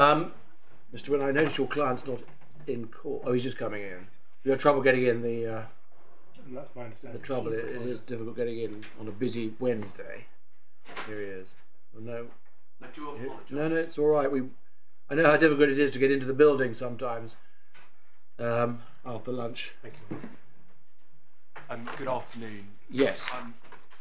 Um, Mr. Wynne, I notice your client's not in court. Oh, he's just coming in. You had trouble getting in the. Uh, That's my understanding. the trouble it, it is difficult getting in on a busy Wednesday. Here he is. Oh, no, I do apologise. no, no, it's all right. We, I know how difficult it is to get into the building sometimes. Um, after lunch. Thank you. Um, good afternoon. Yes, Um,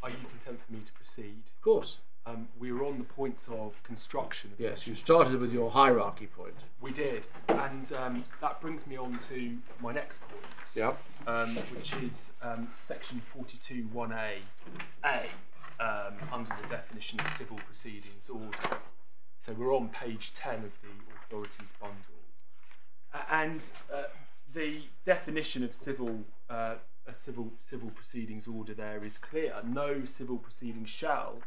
are you content for me to proceed? of course. Um, we were on the points of construction. Of Yes, you started with your hierarchy point. We did, and um, that brings me on to my next point, Yeah. um, which is um, section 42 1A A um, under the definition of civil proceedings order. So we're on page 10 of the authorities bundle, A- and uh, the definition of civil uh, a civil civil proceedings order there is clear. No civil proceedings shall,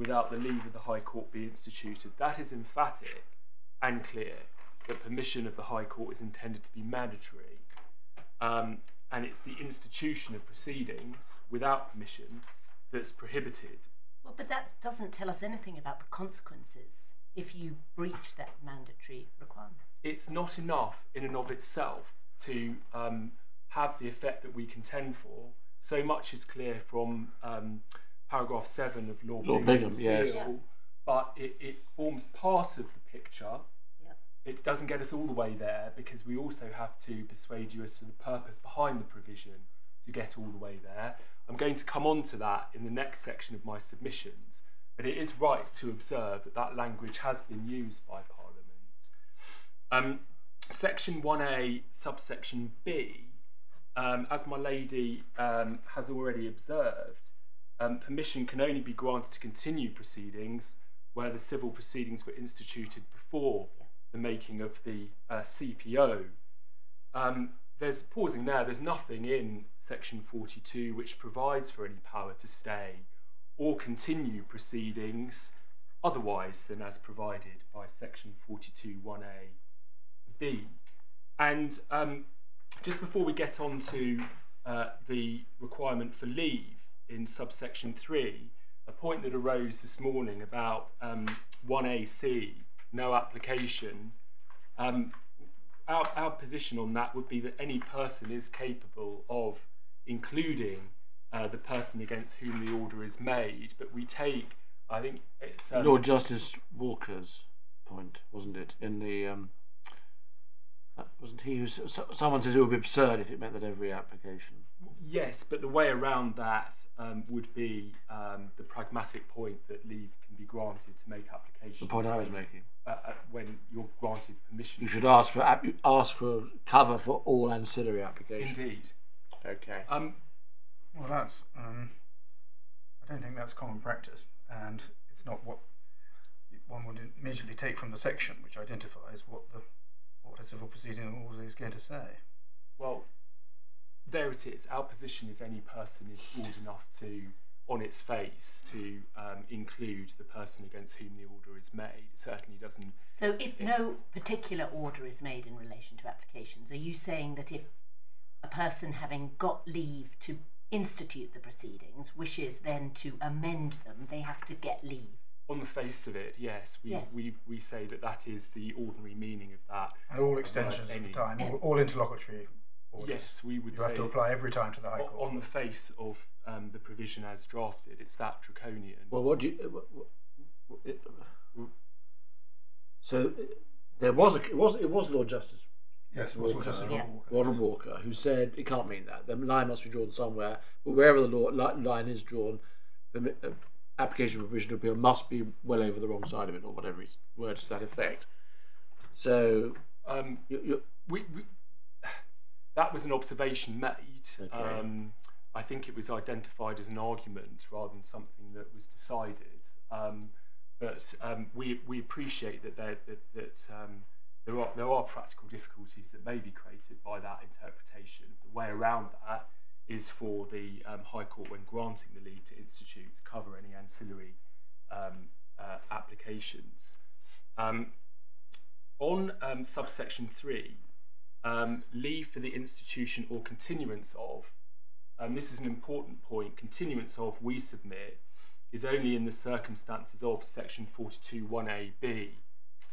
without the leave of the High Court, be instituted. That is emphatic and clear that permission of the High Court is intended to be mandatory, um, and it's the institution of proceedings without permission that's prohibited. Well, but that doesn't tell us anything about the consequences if you breach that mandatory requirement. It's not enough in and of itself to um, have the effect that we contend for. So much is clear from um, paragraph 7 of Law Lord Bingham Bingham, yes. Seal, but it, it forms part of the picture. Yeah. It doesn't get us all the way there because we also have to persuade you as to the purpose behind the provision to get all the way there. I'm going to come on to that in the next section of my submissions, but it is right to observe that that language has been used by Parliament. Um, section 1A, subsection B, um, as my lady um, has already observed, um, permission can only be granted to continue proceedings where the civil proceedings were instituted before the making of the uh, CPO. Um, there's pausing there, there's nothing in section 42 which provides for any power to stay or continue proceedings otherwise than as provided by section 42 1a b and um, just before we get on to uh, the requirement for leave in subsection 3 a point that arose this morning about um, 1ac no application um, our, our position on that would be that any person is capable of including uh, the person against whom the order is made, but we take, I think it's. Um, Lord Justice Walker's point, wasn't it? In the um, uh, wasn't he? Who, someone says it would be absurd if it meant that every application. Yes, but the way around that um, would be um, the pragmatic point that leave can be granted to make applications. The point I was making. Uh, uh, when you're granted permission. You should ask for app- ask for cover for all ancillary applications. Indeed. Okay. Um, Well, that's. Um, I don't think that's common practice, and it's not what one would immediately take from the section, which identifies what the what a civil proceeding order is going to say. Well, there it is. Our position is any person is broad enough to, on its face, to um, include the person against whom the order is made. It certainly doesn't. So, if no particular order is made in relation to applications, are you saying that if a person having got leave to institute the proceedings wishes then to amend them, they have to get leave? On the face of it, yes, we, Yes. we, we say that that is the ordinary meaning of that. And all extensions Any- of time, all, all interlocutory orders. Yes, we would You say have to apply every time to the High o- Court. on the face of um, the provision as drafted, it's that draconian. Well, what do you? uh, what- what- it- so there was a it was it was Lord Justice yes, it was Walker, Justice Yeah. Walker. Ronald Walker who said it can't mean that the line must be drawn somewhere, but wherever the law, line is drawn, the uh, application for provision of appeal must be well over the wrong side of it, or whatever his words to that effect. So Um, you, you, we, we, that was an observation made. Okay. Um, I think it was identified as an argument rather than something that was decided. Um, but um, we, we appreciate that, there, that, that um, there, are, there are practical difficulties that may be created by that interpretation. The way around that is for the um, High Court when granting the leave to institute to cover any ancillary um, uh, applications. Um, on um, subsection 3, um, leave for the institution or continuance of, um, this is an important point, continuance of, we submit, is only in the circumstances of section 42 1ab,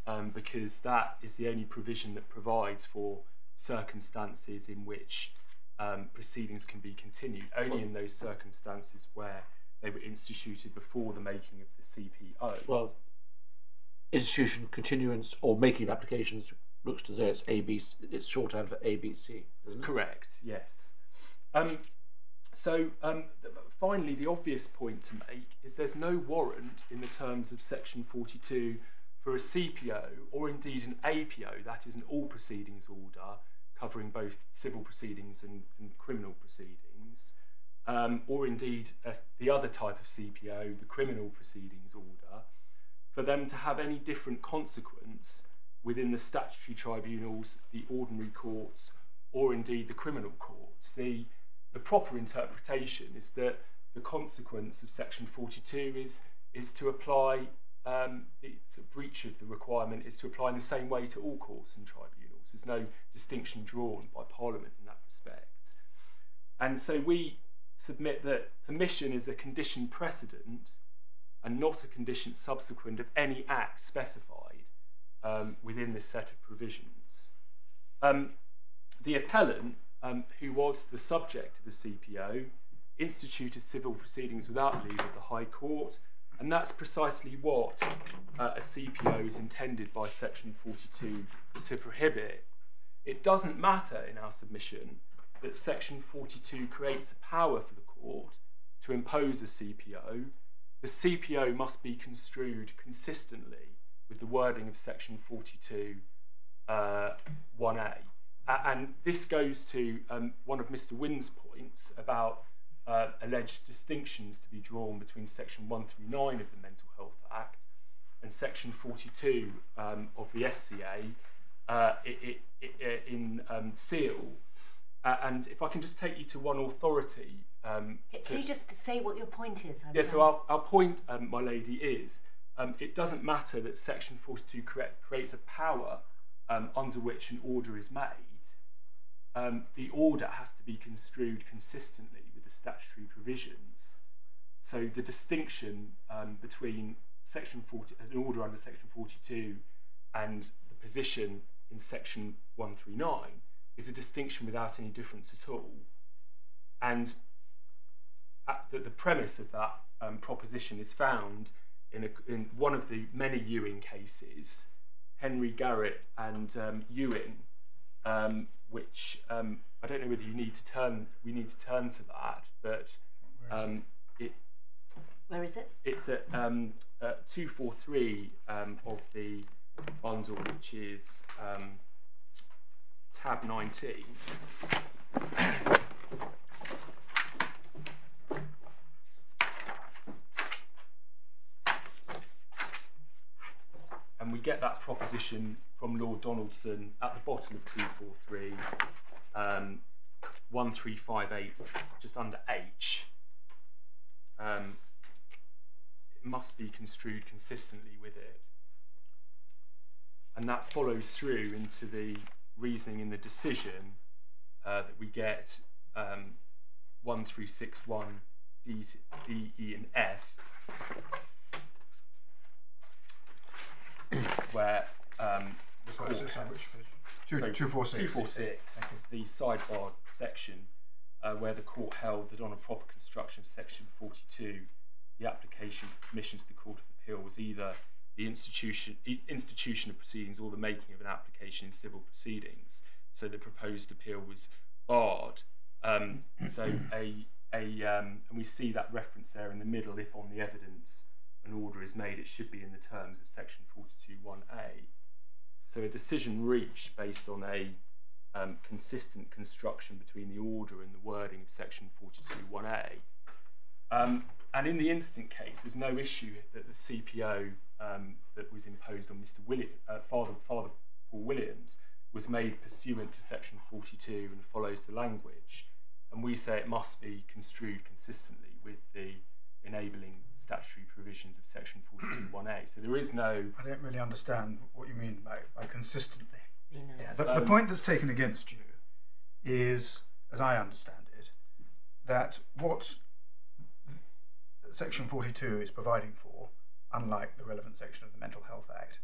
um, because that is the only provision that provides for circumstances in which um, proceedings can be continued, only in those circumstances where they were instituted before the making of the CPO. Well, institution continuance or making of applications looks to say it's ABC. It's shorthand for ABC, isn't it? Correct, yes. Um, so, um, finally, the obvious point to make is there's no warrant in the terms of Section 42 for a CPO or indeed an APO, that is an all proceedings order covering both civil proceedings and, and criminal proceedings, um, or indeed uh, the other type of CPO, the criminal proceedings order, for them to have any different consequence within the statutory tribunals, the ordinary courts, or indeed the criminal courts. The, the proper interpretation is that the consequence of Section 42 is, is to apply, um, the sort of breach of the requirement is to apply in the same way to all courts and tribunals. There's no distinction drawn by Parliament in that respect. And so we submit that permission is a condition precedent and not a condition subsequent of any act specified um, within this set of provisions. Um, the appellant, um, who was the subject of the CPO, instituted civil proceedings without leave of the High Court, and that's precisely what uh, a CPO is intended by Section 42 to prohibit. It doesn't matter in our submission that Section 42 creates a power for the court to impose a CPO. The CPO must be construed consistently with the wording of Section 42 uh, 1A. And this goes to um, one of Mr. Wynne's points about uh, alleged distinctions to be drawn between Section 139 of the Mental Health Act and Section 42 um, of the SCA uh, it, it, it, in um, SEAL. Uh, and if I can just take you to one authority. Um, Can to- you just say what your point is? I'm yeah, so our, our point, um, my lady, is um, it doesn't matter that Section 42 cre- creates a power um, under which an order is made. Um, the order has to be construed consistently with the statutory provisions. So the distinction um, between Section 40, an order under Section 42 and the position in Section 139 is a distinction without any difference at all. And at the, the premise of that um, proposition is found in, a, in one of the many Ewing cases, Henry Garrett and um, Ewing, um, which um, I don't know whether you need to turn. We need to turn to that, but um, it, Where is it? it's at um, uh, 243 um, of the bundle, which is um, tab 19. And we get that proposition from Lord Donaldson at the bottom of 243, um, 1358, just under H. Um, it must be construed consistently with it. And that follows through into the reasoning in the decision uh, that we get um, 1361 D, D, E, and F where um, the So court it's- it's on held- which page? Two, so 246. 246, the sidebar section, uh, where the court held that on a proper construction of section 42, the application for permission to the Court of Appeal was either the institution, institution of proceedings or the making of an application in civil proceedings. So the proposed appeal was barred. Um, so a, a um, and we see that reference there in the middle. If on the evidence an order is made, it should be in the terms of section 42.1a. So a decision reached based on a um, consistent construction between the order and the wording of section 42.1a. Um, and in the instant case, there's no issue that the CPO um, that was imposed on Mr. William, uh, Father, Father Paul Williamson was made pursuant to section 42 and follows the language. and we say it must be construed consistently with the enabling statutory provisions of section 42.1a. So there is no I don't really understand what you mean by, by consistently. You. Yeah, the, the Um, point that's taken against you is, as I understand it, that what Section 42 is providing for, unlike the relevant section of the Mental Health Act,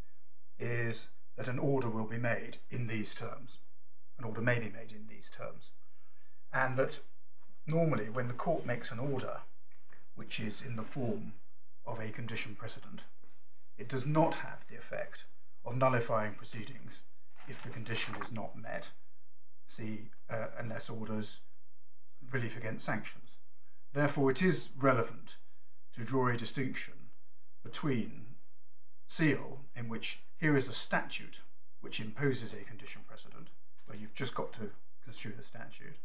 is that an order will be made in these terms. An order may be made in these terms. And that normally, when the court makes an order, which is in the form of a condition precedent, it does not have the effect of nullifying proceedings if the condition is not met. See, uh, unless orders relief against sanctions. Therefore, it is relevant to draw a distinction between Seal, in which here is a statute which imposes a condition precedent, where you've just got to construe the statute,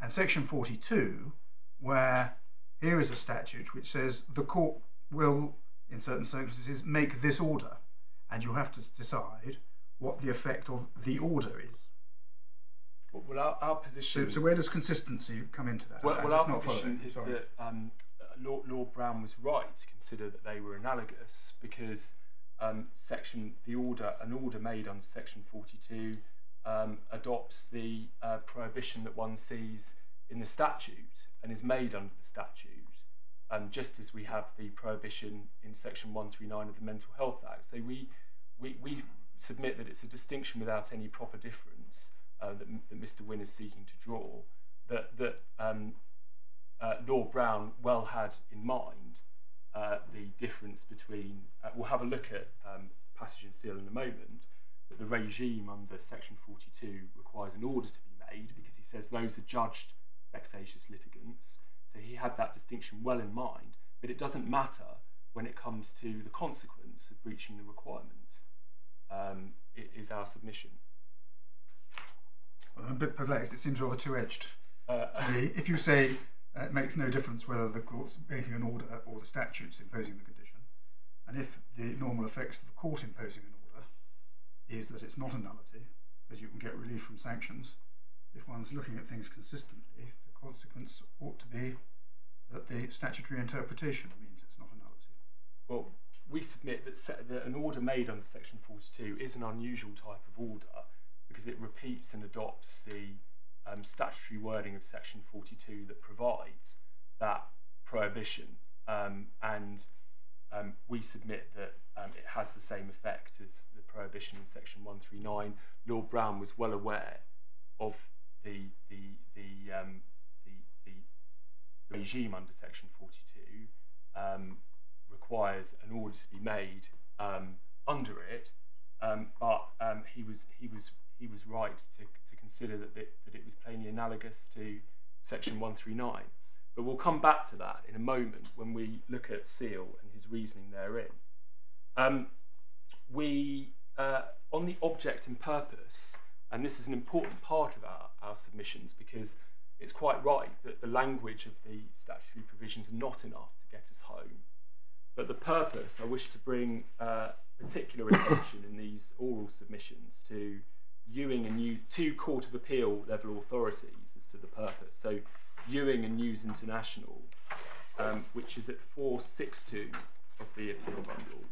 and section 42, where here is a statute which says the court will, in certain circumstances, make this order, and you have to decide what the effect of the order is. well, our, our So, position. so where does consistency come into that? Well, well our position following. is Sorry. that um, Lord, Lord Brown was right to consider that they were analogous because um, section the order an order made under section 42 um, adopts the uh, prohibition that one sees in the statute and is made under the statute. Um, just as we have the prohibition in section 139 of the Mental Health Act. So we, we, we submit that it's a distinction without any proper difference uh, that, that Mr. Wynne is seeking to draw, that, that um, uh, Lord Brown well had in mind uh, the difference between, uh, we'll have a look at um, passage and Seal in a moment, that the regime under section 42 requires an order to be made because he says those are judged vexatious litigants. So he had that distinction well in mind, but it doesn't matter when it comes to the consequence of breaching the requirements, um, it is our submission. Well, I'm a bit perplexed. It seems rather two-edged Uh, to me. If you say uh, it makes no difference whether the court's making an order or the statute's imposing the condition, and if the normal effects of the court imposing an order is that it's not a nullity, because you can get relief from sanctions, if one's looking at things consistently, consequence ought to be that the statutory interpretation means it's not a nullity. Well, we submit that, that an order made under Section 42 is an unusual type of order because it repeats and adopts the um, statutory wording of Section 42 that provides that prohibition. Um, and um, we submit that um, it has the same effect as the prohibition in Section 139. Lord Brown was well aware of the, the, the, um, regime under Section 42. Um, requires an order to be made um, under it, um, but um, he was he was he was right to, to consider that, it that it was plainly analogous to Section 139. But we'll come back to that in a moment when we look at Seal and his reasoning therein. Um, we uh, on the object and purpose, and this is an important part of our, our submissions because it's quite right that the language of the statutory provisions are not enough to get us home. But the purpose, I wish to bring uh, particular attention in these oral submissions to Ewing and New, two Court of Appeal level authorities as to the purpose. So Ewing and News International, um, which is at 462 of the appeal bundle.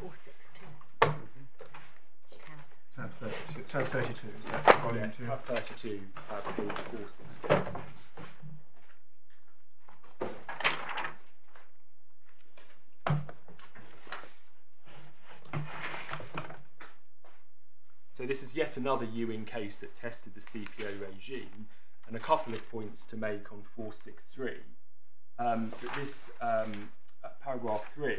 Four six two. Tab 32, tab 32 is that volume Yes, 2? tab 32, uh, page 462. So this is yet another Ewing case that tested the CPO regime, and a couple of points to make on 463. Um, that this um, uh, paragraph 3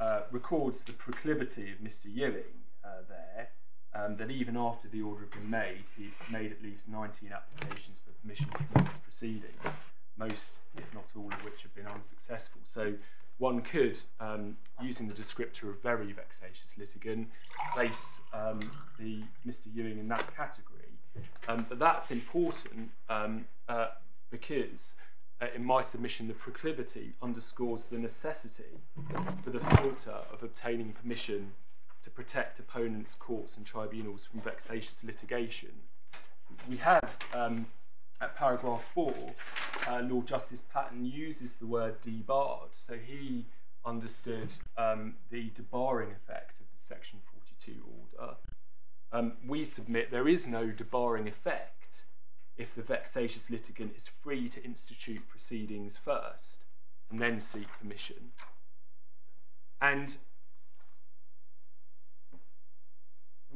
uh, records the proclivity of Mr. Ewing uh, there, um, that even after the order had been made, he made at least 19 applications for permission to commence proceedings, most, if not all, of which have been unsuccessful. So one could, um, using the descriptor of very vexatious litigant, place um, the Mr. Ewing in that category. Um, but that's important um, uh, because uh, in my submission, the proclivity underscores the necessity for the filter of obtaining permission to protect opponents, courts, and tribunals from vexatious litigation. We have um, at paragraph four, uh, Lord Justice Patten uses the word debarred, so he understood um, the debarring effect of the Section 42 order. Um, we submit there is no debarring effect if the vexatious litigant is free to institute proceedings first and then seek permission. And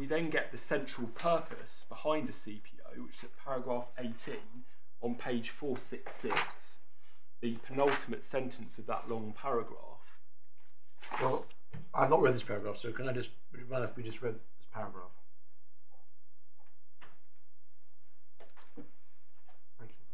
we then get the central purpose behind a CPO, which is at paragraph 18 on page 466, the penultimate sentence of that long paragraph. Well, I've not read this paragraph, so can I just, mind if we just read this paragraph? Thank you.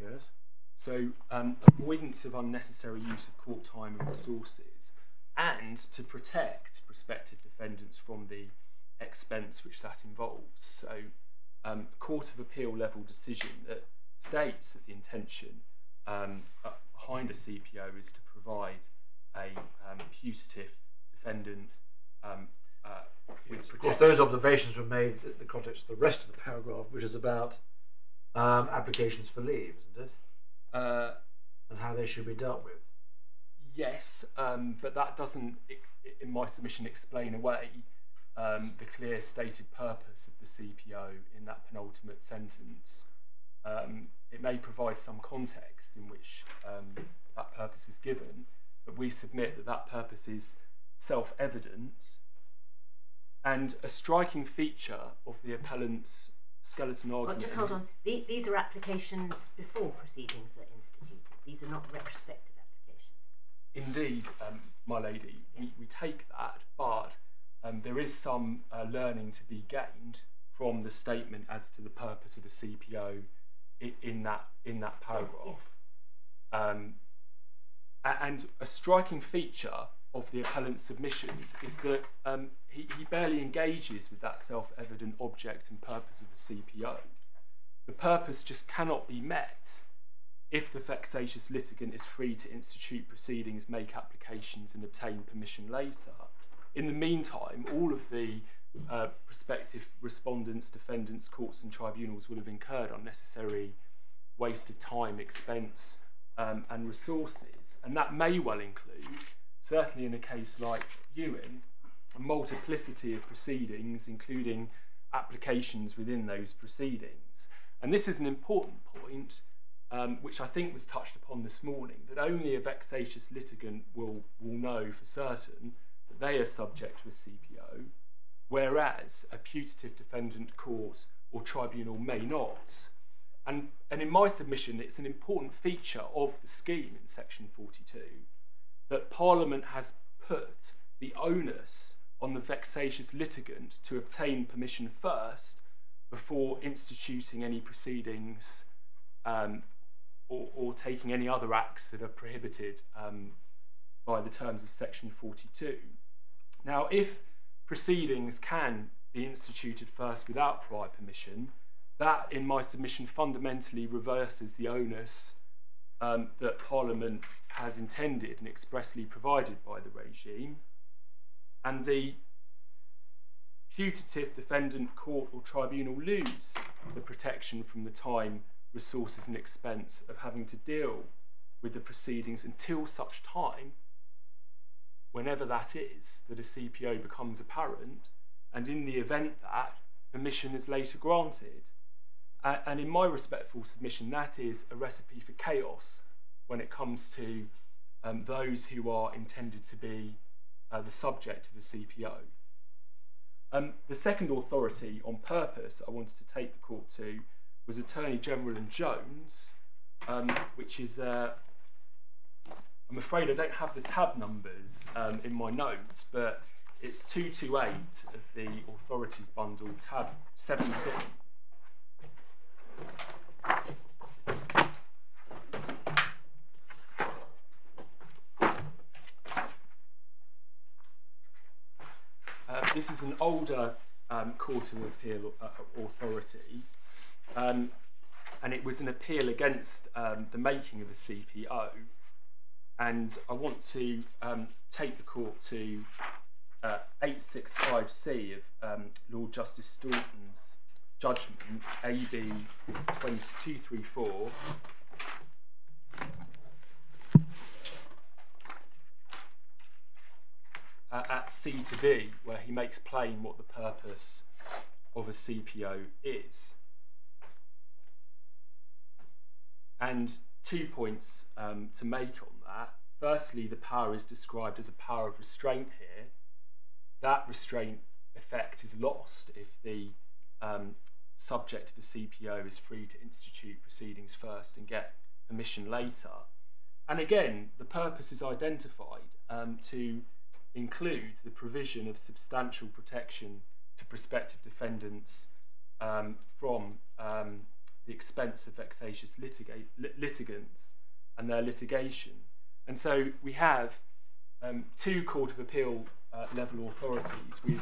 Yes. So, um, avoidance of unnecessary use of court time and resources, and to protect prospective defendants from the expense which that involves. So, um, a Court of Appeal level decision that states that the intention um, uh, behind a CPO is to provide a um, putative defendant um, uh, with Of course, those observations were made in the context of the rest of the paragraph, which is about um, applications for leave, isn't it? Uh, And how they should be dealt with. Yes, um, but that doesn't, i- i- in my submission, explain away um, the clear stated purpose of the CPO in that penultimate sentence. Um, it may provide some context in which um, that purpose is given, but we submit that that purpose is self evident. And a striking feature of the appellant's skeleton Well, argument. just hold on. The, these are applications before proceedings are instituted. These are not retrospective applications. Indeed, um, my lady, we, we take that, but um, there is some uh, learning to be gained from the statement as to the purpose of a CPO in, in that in that paragraph. Um, and a striking feature of the appellant's submissions is that um, he, he barely engages with that self-evident object and purpose of a CPO. The purpose just cannot be met if the vexatious litigant is free to institute proceedings, make applications, and obtain permission later. In the meantime, all of the uh, prospective respondents, defendants, courts, and tribunals will have incurred unnecessary waste of time, expense, um, and resources. And that may well include, certainly in a case like Ewing, a multiplicity of proceedings, including applications within those proceedings. And this is an important point, um, which I think was touched upon this morning, that only a vexatious litigant will, will know for certain that they are subject to a CPO, whereas a putative defendant court or tribunal may not. And, and in my submission, it's an important feature of the scheme in section 42 that Parliament has put the onus on the vexatious litigant to obtain permission first before instituting any proceedings um, or, or taking any other acts that are prohibited um, by the terms of section 42. Now, if proceedings can be instituted first without prior permission, that in my submission fundamentally reverses the onus um, that Parliament has intended and expressly provided by the regime, and the putative defendant, court, or tribunal lose the protection from the time, resources, and expense of having to deal with the proceedings until such time, whenever that is, that a CPO becomes apparent, and in the event that permission is later granted. And in my respectful submission, that is a recipe for chaos when it comes to um, those who are intended to be uh, the subject of a CPO. Um, the second authority on purpose I wanted to take the court to was Attorney General and Jones, um, which is, uh, I'm afraid I don't have the tab numbers um, in my notes, but it's 228 of the authorities bundle, tab 17. Uh, this is an older um, Court of Appeal uh, authority, um, and it was an appeal against um, the making of a CPO. And I want to um, take the court to uh, 865C of um, Lord Justice Staughton's judgment, AB 2234. uh, at C to D, where he makes plain what the purpose of a CPO is. And two points um, to make on that. Firstly, the power is described as a power of restraint here. That restraint effect is lost if the um, subject of a CPO is free to institute proceedings first and get permission later. And again, the purpose is identified um, to include the provision of substantial protection to prospective defendants um, from um, the expense of vexatious lit litigants and their litigation. And so we have um, two Court of Appeal uh, level authorities with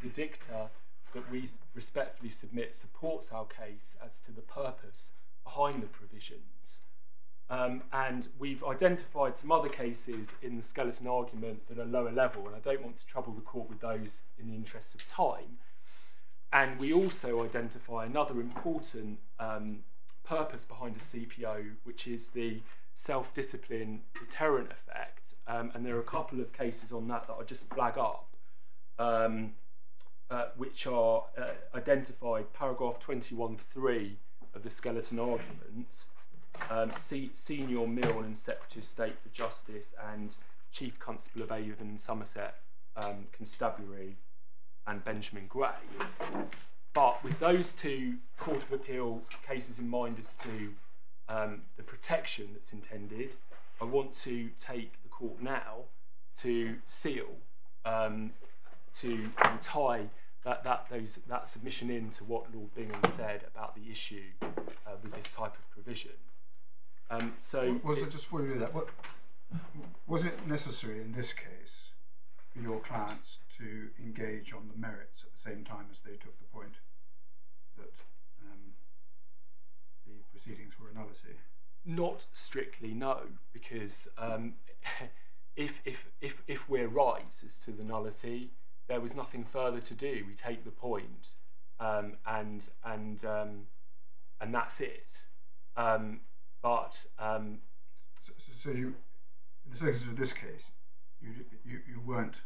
the dicta that we respectfully submit supports our case as to the purpose behind the provisions. Um, and we've identified some other cases in the skeleton argument that are lower level, and I don't want to trouble the court with those in the interest of time. And we also identify another important um, purpose behind a CPO, which is the self-discipline deterrent effect. Um, and there are a couple of cases on that that I just flag up, um, uh, which are uh, identified paragraph 21.3 of the skeleton argument, um, Senior Mill and Secretary of State for Justice and Chief Constable of Avon and Somerset um, Constabulary and Benjamin Gray. But with those two Court of Appeal cases in mind as to um, the protection that's intended, I want to take the court now to Seal, um, to tie that, that, those, that submission in to what Lord Bingham said about the issue uh, with this type of provision. Um, so was it, it just before you do that? What was it necessary in this case for your clients to engage on the merits at the same time as they took the point that um, the proceedings were a nullity? Not strictly, no, because um, if, if, if, if we're right as to the nullity, there was nothing further to do. We take the point, um, and and um, and that's it. Um, but um, so, so, you, in the circumstances of this case, you, you you weren't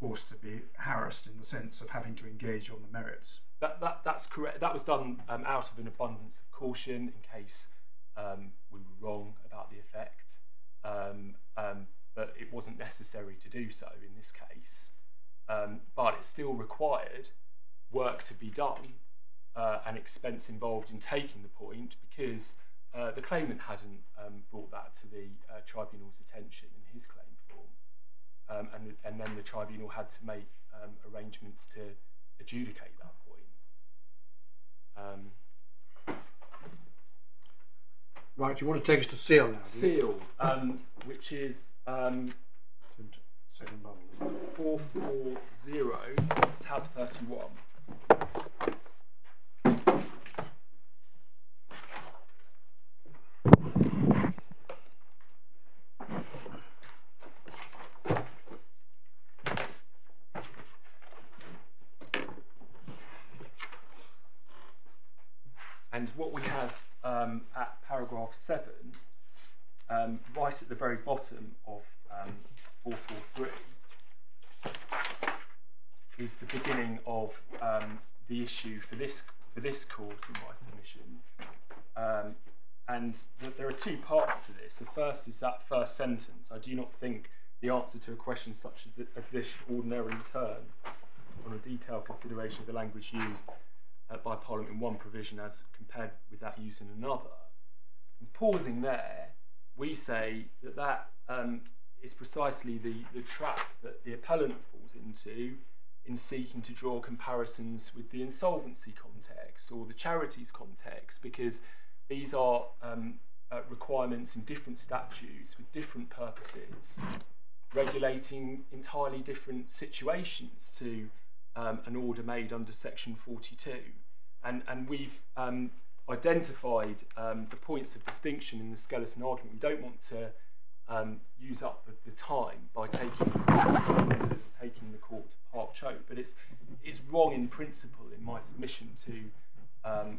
forced to be harassed in the sense of having to engage on the merits. That, that that's correct. That was done um, out of an abundance of caution in case um, we were wrong about the effect, um, um, but it wasn't necessary to do so in this case. Um, but it still required work to be done uh, and expense involved in taking the point because uh, the claimant hadn't um, brought that to the uh, tribunal's attention in his claim um, and, and then the tribunal had to make um, arrangements to adjudicate that point. Um, right, you want to take us to Seal now? Seal, um, which is um, second bubble, 440, tab 31. And what we have um, at paragraph 7, um, right at the very bottom of um, 443, is the beginning of um, the issue for this for this course in my submission. Um, and th there are two parts to this. The first is that first sentence. I do not think the answer to a question such as this should ordinarily turn on a detailed consideration of the language used uh, by Parliament in one provision as compared with that used in another. pausing there, we say that that um, is precisely the, the trap that the appellant falls into in seeking to draw comparisons with the insolvency context or the charities context, because these are um, uh, requirements in different statutes with different purposes, regulating entirely different situations to um, an order made under Section 42. And, and we've um, identified um, the points of distinction in the skeleton argument. We don't want to um, use up the, the time by taking the court taking the court to Park Choke, but it's it's wrong in principle in my submission to um,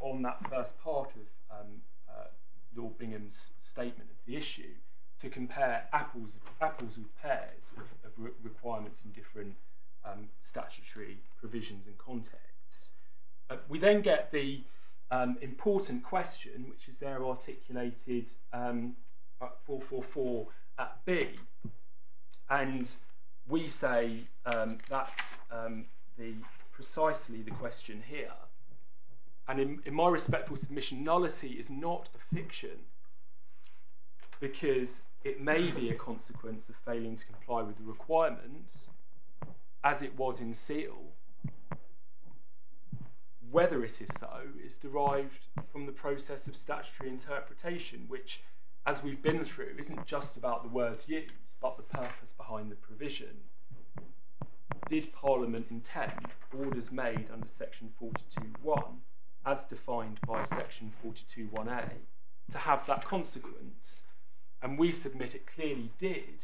on that first part of um, uh, Lord Bingham's statement of the issue to compare apples apples with pears of, of re requirements in different um, statutory provisions and contexts. Uh, we then get the um, important question, which is there articulated um, at 444 at B, and we say um, that's um, the precisely the question here. And in, in my respectful submission, nullity is not a fiction because it may be a consequence of failing to comply with the requirements, as it was in Seal, whether it is so is derived from the process of statutory interpretation, which, as we've been through, isn't just about the words used, but the purpose behind the provision. Did Parliament intend orders made under Section 42.1, as defined by Section 42.1a, to have that consequence? And we submit it clearly did,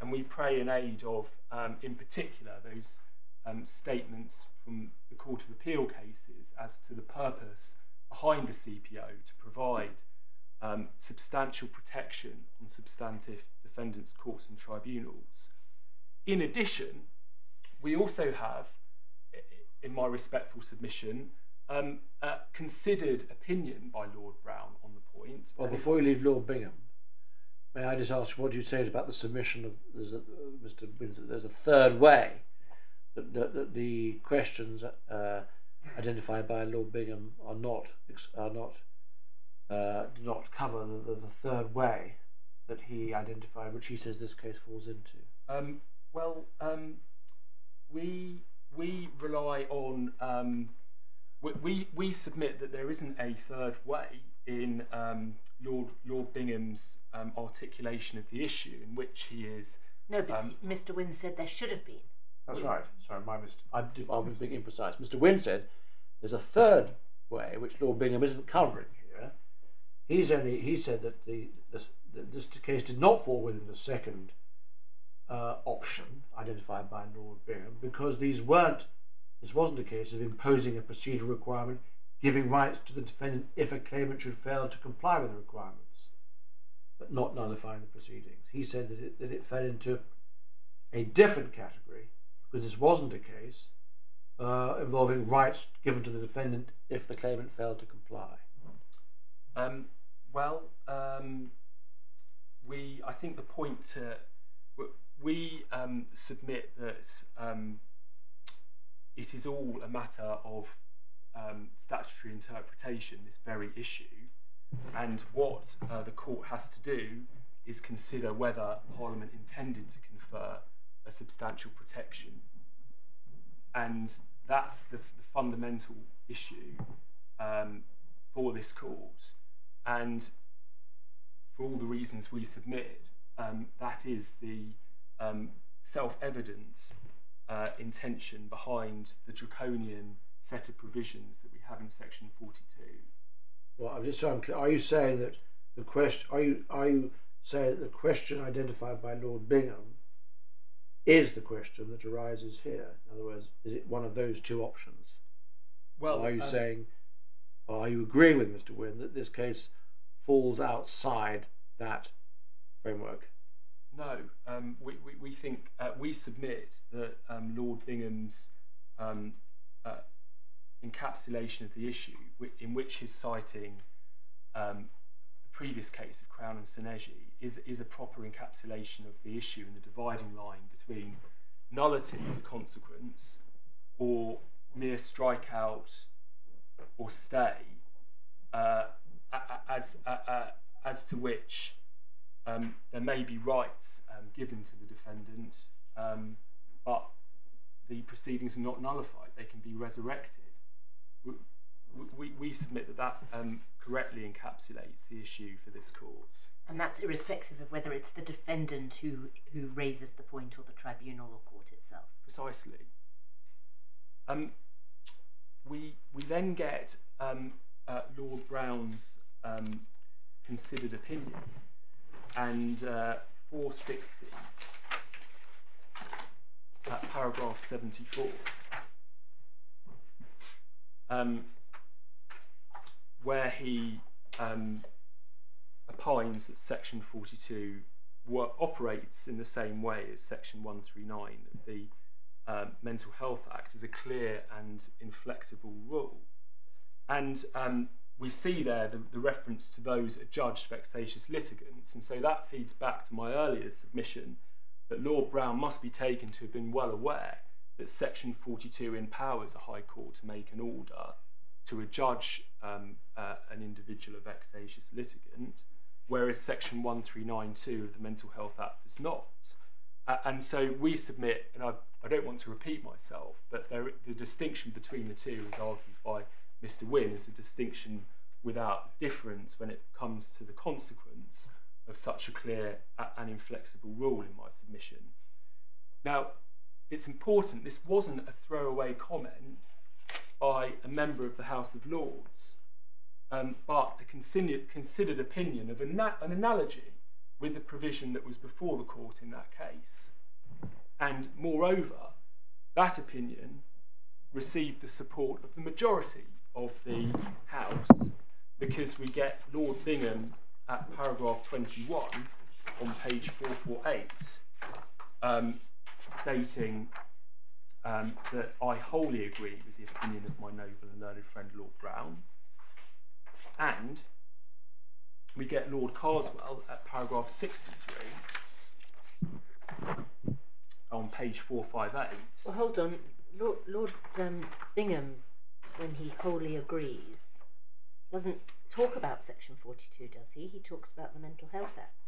and we pray in aid of, um, in particular, those um, statements from the Court of Appeal cases as to the purpose behind the CPO to provide um, substantial protection on substantive defendants' courts and tribunals. In addition, we also have, in my respectful submission, um, a considered opinion by Lord Brown on the point. Well, before you leave Lord Bingham, may I just ask what you say about the submission of there's a, uh, Mr. Windsor, there's a third way that, that, the questions uh, identified by Lord Bingham are not are not uh, do not cover the, the, the, third way that he identified, which he says this case falls into. Um, well, um, we we rely on um, we, we submit that there isn't a third way in um, Lord Lord Bingham's um, articulation of the issue, in which he is. No, but Mr. Wynne said there should have been. That's right. Sorry, my mistake. I, I was being imprecise. Mr. Wynne said there's a third way which Lord Bingham isn't covering here. He's only he said that the this, this case did not fall within the second uh, option identified by Lord Bingham because these weren't. This wasn't a case of imposing a procedural requirement, giving rights to the defendant if a claimant should fail to comply with the requirements, but not nullifying the proceedings. He said that it, that it fell into a different category because this wasn't a case uh, involving rights given to the defendant if the claimant failed to comply. Um, well, um, we I think the point to we um, submit that um, it is all a matter of um, statutory interpretation. This very issue, and what uh, the court has to do is consider whether Parliament intended to confer a substantial protection. And that's the, the fundamental issue um, for this cause. And for all the reasons we submit, um, that is the um, self-evident uh, intention behind the draconian set of provisions that we have in section 42. Well, I'm just so I'm clear. Are you saying that the question? Are you are you saying that the question identified by Lord Bingham is the question that arises here. In other words, is it one of those two options? Well, or are you um, saying, are you agreeing with Mr. Wynne that this case falls outside that framework? No, um, we, we, we think uh, we submit that um, Lord Bingham's um, uh, encapsulation of the issue, in which he's citing um, previous case of Crown and Soneji, is, is a proper encapsulation of the issue and the dividing line between nullity as a consequence or mere strikeout or stay uh, as a- a- as to which um, there may be rights um, given to the defendant, um, but the proceedings are not nullified; they can be resurrected. We, we, we submit that that um, correctly encapsulates the issue for this cause. And that's irrespective of whether it's the defendant who, who raises the point or the tribunal or court itself. Precisely. Um, we we then get um, uh, Lord Brown's um, considered opinion, and uh, 460, at paragraph 74, um, where he um, opines that section 42 wo- operates in the same way as section 139 of the um, Mental Health Act as a clear and inflexible rule. And um, we see there the, the reference to those adjudged vexatious litigants. And so that feeds back to my earlier submission that Lord Brown must be taken to have been well aware that Section 42 empowers a High Court to make an order to adjudge um, uh, an individual a vexatious litigant, whereas Section 1392 of the Mental Health Act does not. Uh, and so we submit, and I, I don't want to repeat myself, but there, the distinction between the two, as argued by Mr. Wynne, is a distinction without difference when it comes to the consequence of such a clear and inflexible rule in my submission. Now, it's important, this wasn't a throwaway comment by a member of the House of Lords, um, but a considered, opinion of an, an analogy with the provision that was before the court in that case. And moreover, that opinion received the support of the majority of the House because we get Lord Bingham at paragraph 21 on page 448 um, stating um, that I wholly agree with the opinion of my noble and learned friend Lord Brown. And we get Lord Carswell at paragraph 63 on page 458. Well, hold on. Lord, Lord um, Bingham, when he wholly agrees, doesn't talk about Section 42, does he? He talks about the Mental Health Act.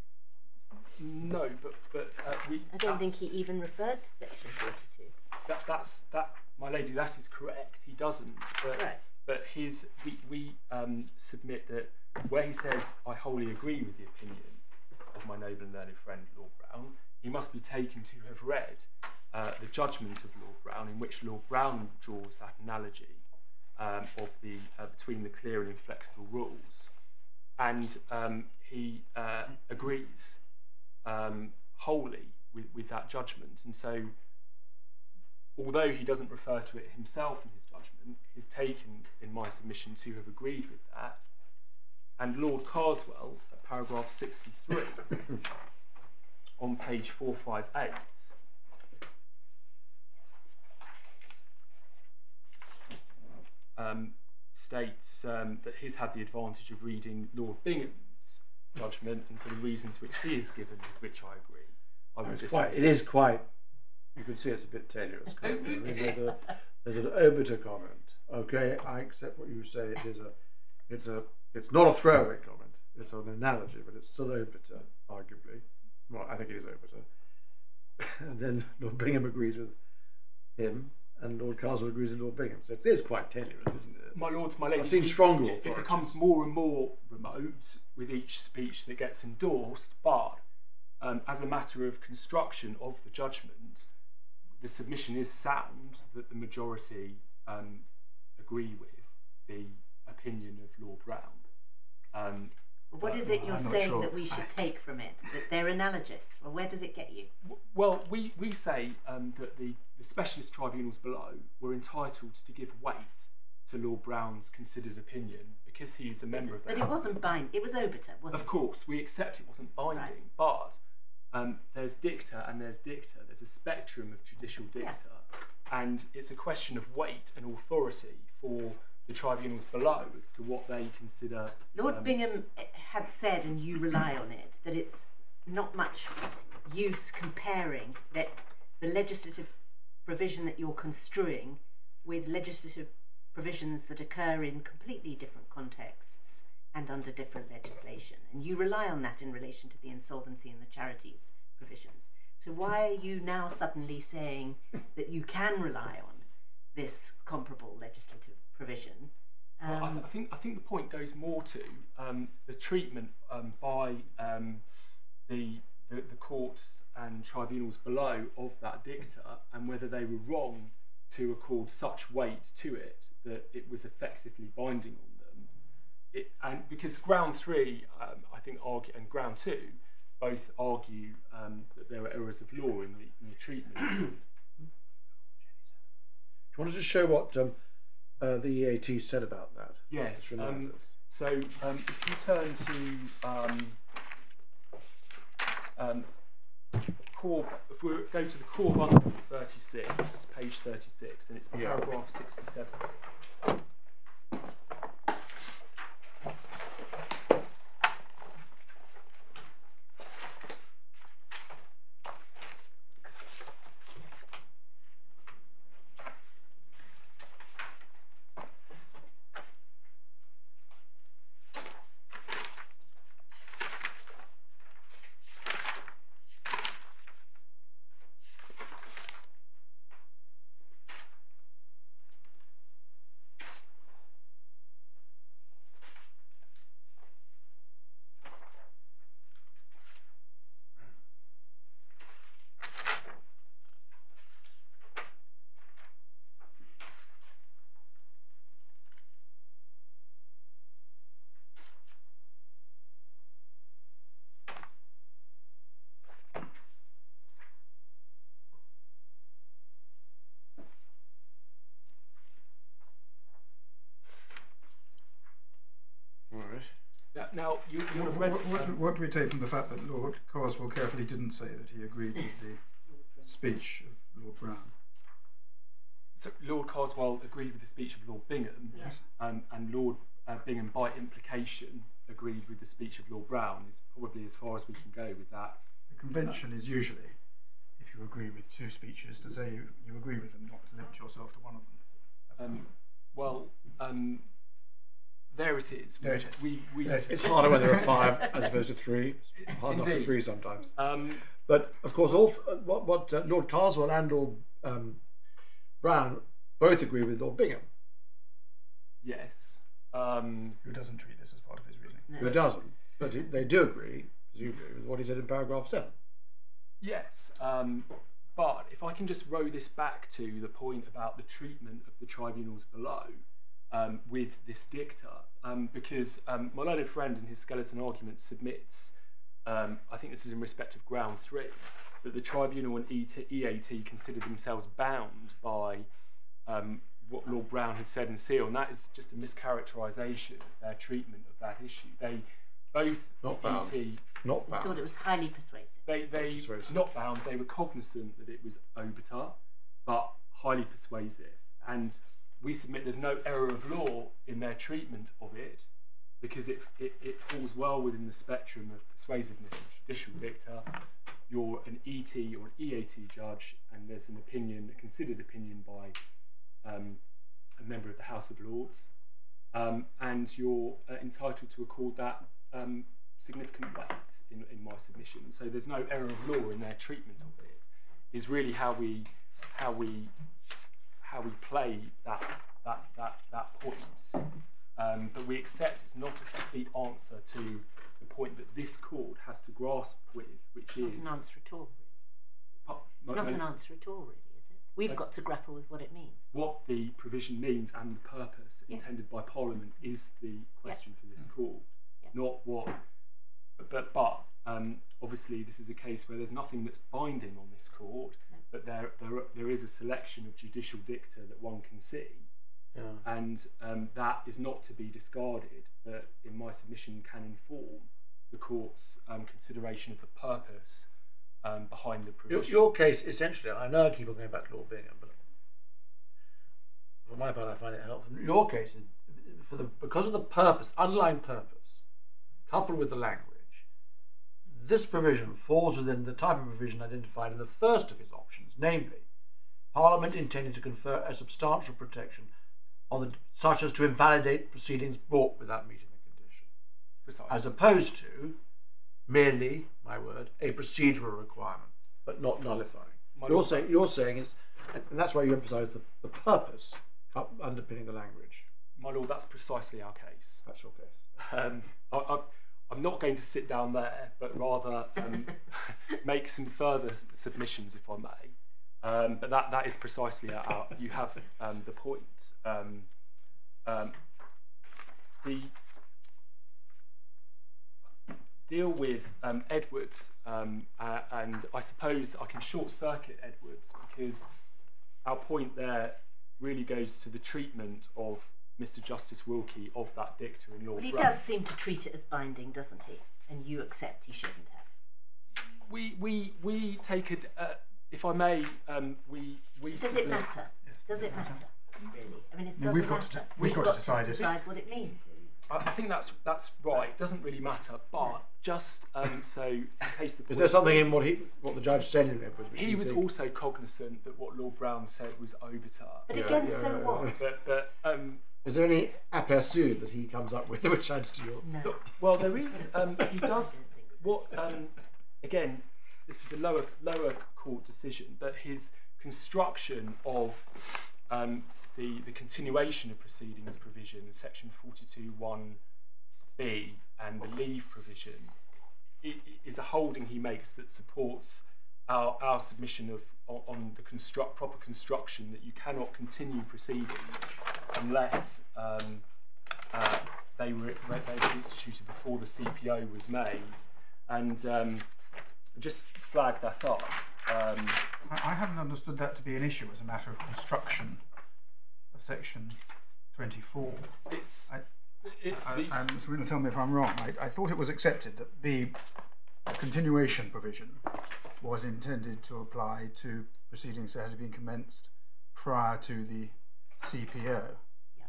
No, but but uh, we. I don't think he even referred to Section 42. That, that's that, my lady. That is correct. He doesn't. But, Right. But his we we um, submit that where he says I wholly agree with the opinion of my noble and learned friend Lord Brown, he must be taken to have read uh, the judgment of Lord Brown, in which Lord Brown draws that analogy um, of the uh, between the clear and inflexible rules, and um, he uh, agrees um, wholly with, with that judgment, and so although he doesn't refer to it himself in his judgment, he's taken in my submission to have agreed with that. And Lord Carswell, at paragraph 63, on page 458, um, states um, that he's had the advantage of reading Lord Bingham's judgment, and for the reasons which he has given, with which I agree, I would It's just quite, it is quite. You can see it's a bit tenuous. can't you? I mean, there's, a, there's an obiter comment. Okay, I accept what you say. It is a, it's a, it's not a throwaway comment. It's an analogy, but it's still obiter, arguably. Well, I think it is obiter. and then Lord Bingham agrees with him, and Lord Carswell agrees with Lord Bingham. So it is quite tenuous, isn't it? my lords, my ladies, I've seen stronger It, it becomes more and more remote with each speech that gets endorsed, but um, as a matter of construction of the judgment, the submission is sound that the majority um, agree with the opinion of Lord Brown. Um, what Uh, it you're I'm not saying sure. that we should take from it? That they're analogous? Well, where does it get you? w- well, we, we say um, that the, the specialist tribunals below were entitled to give weight to Lord Brown's considered opinion because he is a member of the But it House. wasn't bind. It was obiter, wasn't Of it? course, we accept it wasn't binding, Right. but um, there's dicta and there's dicta. There's a spectrum of judicial dicta, and it's a question of weight and authority for the tribunals below as to what they consider. Lord um, Bingham had said, and you rely on it, that it's not much use comparing that the legislative provision that you're construing with legislative provisions that occur in completely different contexts and under different legislation. And you rely on that in relation to the insolvency and the charities provisions. So why are you now suddenly saying that you can rely on this comparable legislative provision? Well, I, Um, th- I think I think the point goes more to um, the treatment um, by um, the, the the courts and tribunals below of that dicta, and whether they were wrong to accord such weight to it that it was effectively binding on them. It, and because ground three, um, I think, argue, and ground two, both argue um, that there were errors of law in the, in the treatment. Do you want to just show what um, uh, the EAT said about that? Yes. Um, so um, if you turn to um, um, core, if we go to the core bundle 36, page 36, and it's Yeah. paragraph 67. All right. Now, now you, you'll have read. What, do we take from the fact that Lord Carswell carefully didn't say that he agreed with the speech of Lord Brown? so Lord Carswell agreed with the speech of Lord Bingham, Yes. um, and Lord uh, Bingham, by implication, agreed with the speech of Lord Brown. Is probably as far as we can go with that. The convention is usually, if you agree with two speeches, to say you, you agree with them, not to limit yourself to one of them. Um, well, um, there it is. There it is. We, we, There it is. It's harder when there are five as opposed to three. It's hard enough for three sometimes. Um, But of course, all what, what uh, Lord Carswell and Lord um, Brown both agree with Lord Bingham, yes. Um, Who doesn't treat this as part of his reasoning? no. who doesn't. But he- they do agree, presumably, with what he said in paragraph seven. yes. Um, but if I can just row this back to the point about the treatment of the tribunals below um, with this dicta, um, because um, my learned friend in his skeleton argument submits, um, I think this is in respect of ground three, that the tribunal and EAT considered themselves bound by um, what Lord Brown had said in Seal, and that is just a mischaracterisation of their treatment of that issue. They both Not bound. ET, Not I thought it was highly persuasive. they they Persuasive. not bound. They were cognizant that it was obiter, but highly persuasive. And we submit there's no error of law in their treatment of it because it, it, it falls well within the spectrum of persuasiveness of judicial dicta. You're an ET or an EAT judge, and there's an opinion, a considered opinion by um, a member of the House of Lords, um, and you're uh, entitled to accord that um, significant weight in, in my submission. So there's no error of law in their treatment of it. Is really how we how we how we play that that that that point. Um, but we accept it's not a complete answer to the point that this court has to grasp with, which Not is not an answer at all, really. pa- It's not an answer at all, really, is it? We've No. got to grapple with what it means. what the provision means and the purpose Yeah. intended by Parliament is the question for this court, Yeah. not what. But but um, obviously this is a case where there's nothing that's binding on this court, No. But there there there is a selection of judicial dicta that one can see, Yeah. and um, that is not to be discarded. But in my submission can inform the court's um, consideration of the purpose um, behind the Your, provision. your case, essentially, I know I keep on going back to Lord Bingham, but for my part, I find it helpful. Your case, is for the because of the purpose, underlying purpose, coupled with the language, this provision falls within the type of provision identified in the first of his options, namely, Parliament intending to confer a substantial protection on the such as to invalidate proceedings brought without meeting the condition. Precisely. as opposed to merely, my word, a procedural requirement, but not nullifying. My you're saying you're saying it's, and that's why you emphasise the, the purpose underpinning the language. My lord, that's precisely our case. That's your case. Um, I, I, I'm not going to sit down there, but rather um, make some further submissions, if I may. Um, but that, that is precisely our, you have um, the point. Um, um, the deal with um, Edwards, uh, and I suppose I can short circuit Edwards because our point there really goes to the treatment of Mr. Justice Wilkie of that dicta in Lord But he Brown. does seem to treat it as binding, doesn't he? And you accept he shouldn't have. We we we take it. Uh, if I may, um, we we. Does it submit- matter? Does it matter? Really? I mean, it Yeah, doesn't we've got matter. to- we've got to decide it. decide what it means. I, I think that's that's right. It doesn't really matter, but just um, so in case the Is there something in what he, what the judge said in Edwards? he was think- also cognizant that what Lord Brown said was obiter. But Yeah, again, yeah, so yeah, what? yeah. But, but um, Is there any aperçu that he comes up with which adds to your? No. well, there is. Um, he does what? Um, again, this is a lower lower court decision, but his construction of um, the the continuation of proceedings provision, section forty two one B, and the leave provision, i- i- is a holding he makes that supports our, our submission of on, the construct proper construction that you cannot continue proceedings unless um, uh, they were they were instituted before the CPO was made, and um, just flag that up. Um, I, I haven't understood that to be an issue as a matter of construction of section 24. it's I- it, I, the, I'm just going to tell me if I'm wrong. I, I thought it was accepted that the continuation provision was intended to apply to proceedings that had been commenced prior to the CPO. Yeah.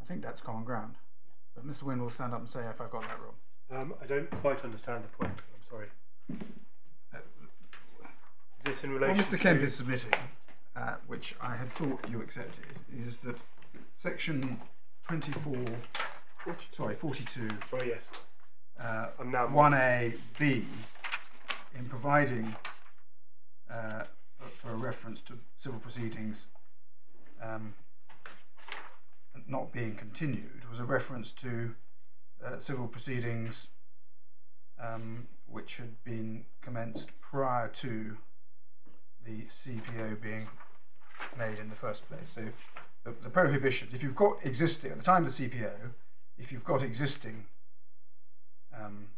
I think that's common ground. Yeah. But Mr. Wynne will stand up and say if I've got that wrong. Um, I don't quite understand the point. I'm sorry. Is this in relation What relation Mr. Kemp to... is submitting, uh, which I had thought you accepted, is that section 24, sorry, 42, Oh, yes. Uh, I'm now... 1A B, in providing uh, for, for a reference to civil proceedings um, not being continued, was a reference to uh, civil proceedings um, which had been commenced prior to the CPO being made in the first place. So the, the prohibitions, if you've got existing, at the time of the CPO, if you've got existing um,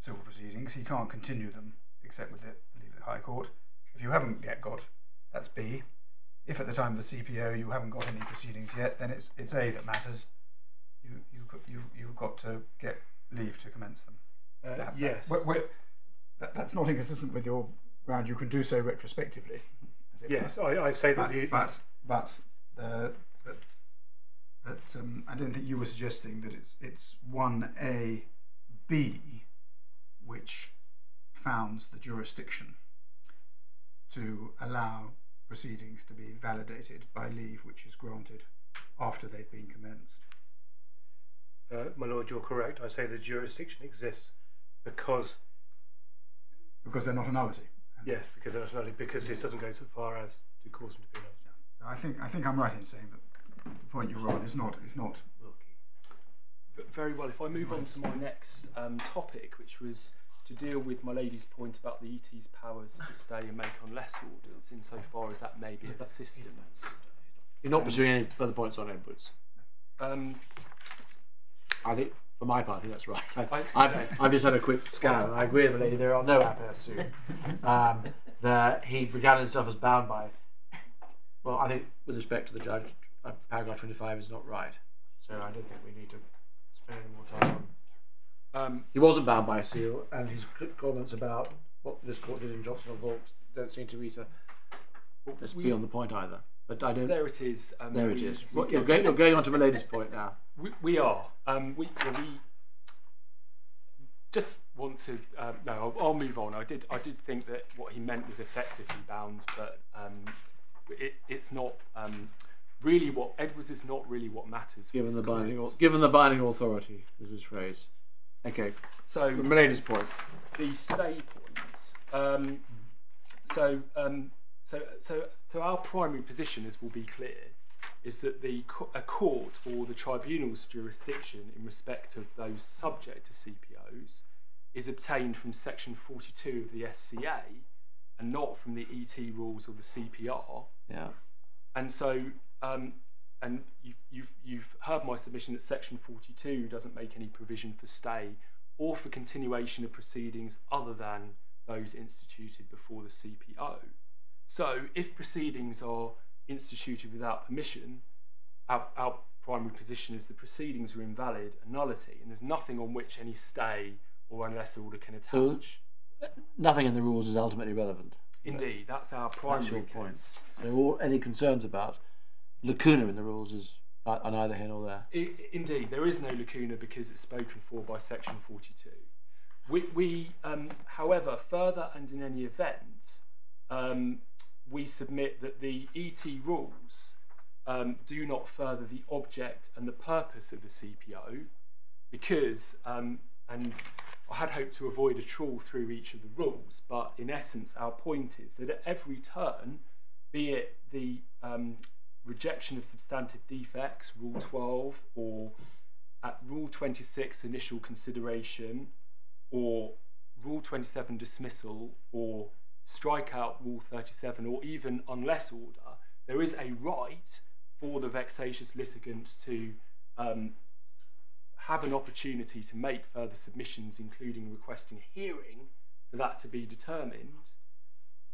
civil proceedings, he can't continue them except with the leave of the High Court. If you haven't yet got, that's B. If at the time of the CPO you haven't got any proceedings yet, then it's it's A that matters. You you you you've got to get leave to commence them. Uh, That- yes. that- wh- wh- that, that's not inconsistent with your ground. You can do so retrospectively. Yes. I, I say that But the... but, but that, that um, I don't think you were suggesting that it's it's one A B which founds the jurisdiction to allow proceedings to be validated by leave which is granted after they've been commenced. Uh, my lord, you're correct. I say the jurisdiction exists because... Because they're not a nullity. Yes, because they're not only because this doesn't go so far as to cause them to be annulled. So I think I think I'm right in saying that the point you're on is not is not very well. If I move on to my next um, topic, which was to deal with my lady's point about the ET's powers to stay and make unless orders, insofar as that may be of assistance. You're not pursuing any further points on Edwards. Um, I think, for my part, I think that's right. I've, I- I've, yes. I've just had a quick scan, and I agree with the lady. There are no aperçu. Um, that he regarded himself as bound by. Well, I think, with respect to the judge, uh, paragraph twenty-five is not right. So I don't think we need to any more time on. um, He wasn't bound by a seal, and his comments about what this court did in Johnson or Vaux don't seem to to let's we- be on the point either. But I don't. There, there it is. Um, it we- is. we What, you're, going, you're going on to my lady's point now. We, we are. Um, we, we just want to. Um, no, I'll, I'll move on. I did. I did think that what he meant was effectively bound, but um, it, it's not um, really what Edwards is not really what matters. Given the court. binding, given the binding authority, is his phrase. Okay, So Milady's point. the stay points. Um, so, um, so, so, so our primary position, as will be clear, is that the co- a court or the tribunal's jurisdiction in respect of those subject to CPOs is obtained from Section 42 of the SCA and not from the ET rules or the CPR. Yeah. And so, um, and you've, you've, you've heard my submission that Section 42 doesn't make any provision for stay or for continuation of proceedings other than those instituted before the CPO. So, if proceedings are instituted without permission, our, our primary position is the proceedings are invalid, a nullity, and there's nothing on which any stay or unless order can So- attach. Nothing in the rules is ultimately relevant. Indeed, that's our primary your point. So all, any concerns about lacuna in the rules is on either here nor there. I, indeed, there is no lacuna because it's spoken for by Section 42. We, we um, however, further and in any event, um, we submit that the ET rules um, do not further the object and the purpose of the CPO because, um, and I had hoped to avoid a trawl through each of the rules, but in essence, our point is that at every turn, be it the um, rejection of substantive defects, Rule 12, or at Rule 26, initial consideration, or Rule 27, dismissal, or strikeout Rule 37, or even unless order, there is a right for the vexatious litigant to um, have an opportunity to make further submissions, including requesting a hearing for that to be determined,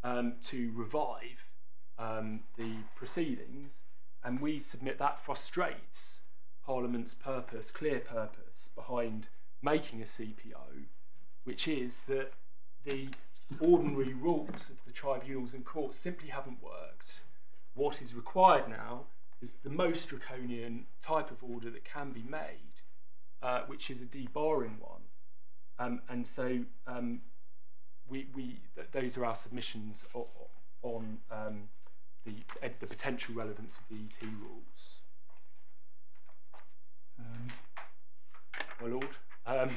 um, to revive um, the proceedings, and we submit that frustrates Parliament's purpose, clear purpose behind making a CPO, which is that the ordinary rules of the tribunals and courts simply haven't worked. What is required now is the most draconian type of order that can be made, uh, which is a debarring one. Um, and so um, we, we th- those are our submissions on um, the, the potential relevance of the ET rules. Um, My lord. Um,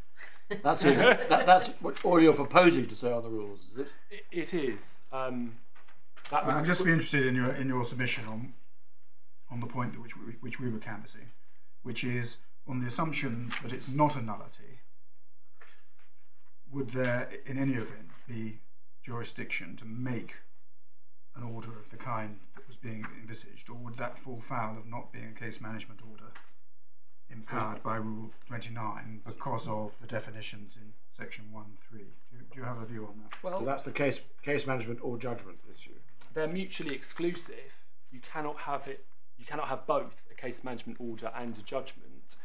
That's it. that, that's what all you're proposing to say on the rules, is it? it, it is. Um, that was I'd just be interested in your in your submission on on the point that which we, which we were canvassing, which is on the assumption that it's not a nullity. Would there, in any event, be jurisdiction to make an order of the kind that was being envisaged, or would that fall foul of not being a case management order empowered by Rule 29 because of the definitions in Section 1.3? Do you, do you have a view on that? So well. that's the case case management or judgment issue. they're mutually exclusive. You cannot have it. You cannot have both a case management order and a judgment.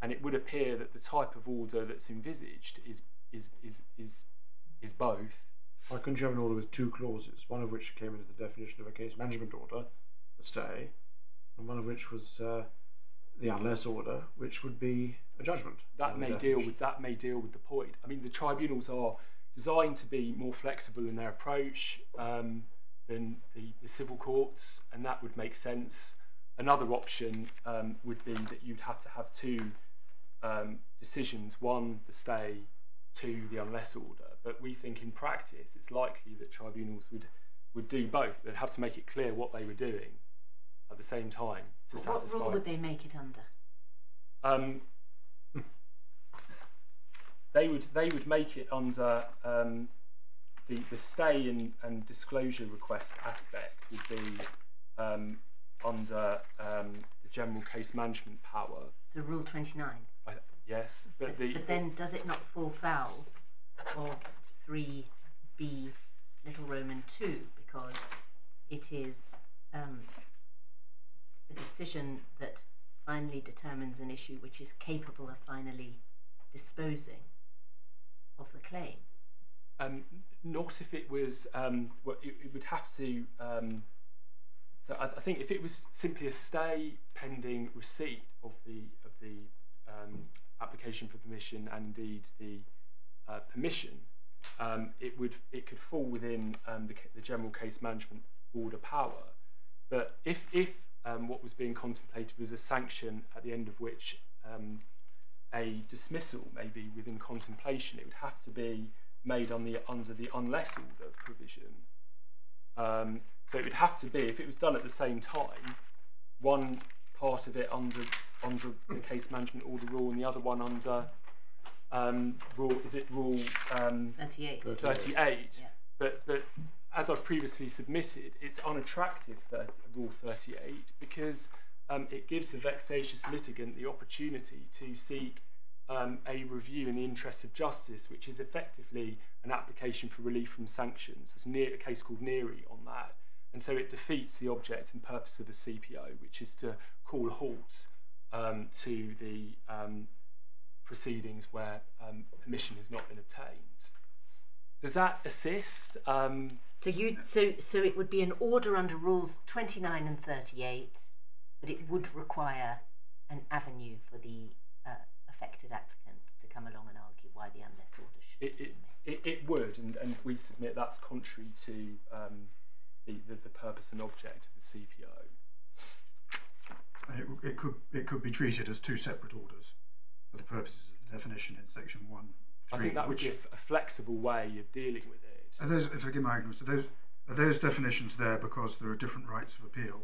And it would appear that the type of order that's envisaged is is is is is both. Why couldn't you have an order with two clauses, one of which came into the definition of a case management order, a stay, and one of which was uh, the unless order, which would be a judgment. That may deal with that may deal with the point. I mean, the tribunals are designed to be more flexible in their approach um, than the, the civil courts, and that would make sense. Another option um, would be that you'd have to have two um, decisions: one, the stay; two, the unless order. But we think in practice, it's likely that tribunals would would do both. They'd have to make it clear what they were doing at the same time to What satisfy. rule would they make it under? Um, they would they would make it under um, the the stay and, and disclosure request aspect would be um, under um, the general case management power. So Rule 29. I, yes, but the But then does it not fall foul of 3b little Roman 2 because it is um, a decision that finally determines an issue which is capable of finally disposing of the claim. Um, not if it was. Um, well, it, it would have to. Um, so I, I think if it was simply a stay pending receipt of the of the um, application for permission and indeed the uh, permission, um, it would it could fall within um, the, the general case management order power. But if if um, what was being contemplated was a sanction at the end of which um, a dismissal maybe within contemplation, it would have to be made on the under the unless order provision. Um, so it would have to be if it was done at the same time, one part of it under under the case management order rule and the other one under um, rule is it rule um, 38. 38 Yeah. but but as I've previously submitted it's unattractive that rule 38 because um, it gives the vexatious litigant the opportunity to seek um, a review in the interests of justice which is effectively an application for relief from sanctions there's near, a case called Neary on that and so it defeats the object and purpose of a CPO which is to call a halt um, to the um, proceedings where um, permission has not been obtained. Does that assist? Um, So you so so it would be an order under rules 29 and 38, but it would require an avenue for the uh, affected applicant to come along and argue why the unless order should it, be it, it, it would, and, and we submit that's contrary to um, the, the, the purpose and object of the CPO. And it, it could it could be treated as two separate orders for the purposes of the definition in section one. I think that would be a, f- a flexible way of dealing with it. are those. If I give my ignorance, are those are those definitions there because there are different rights of appeal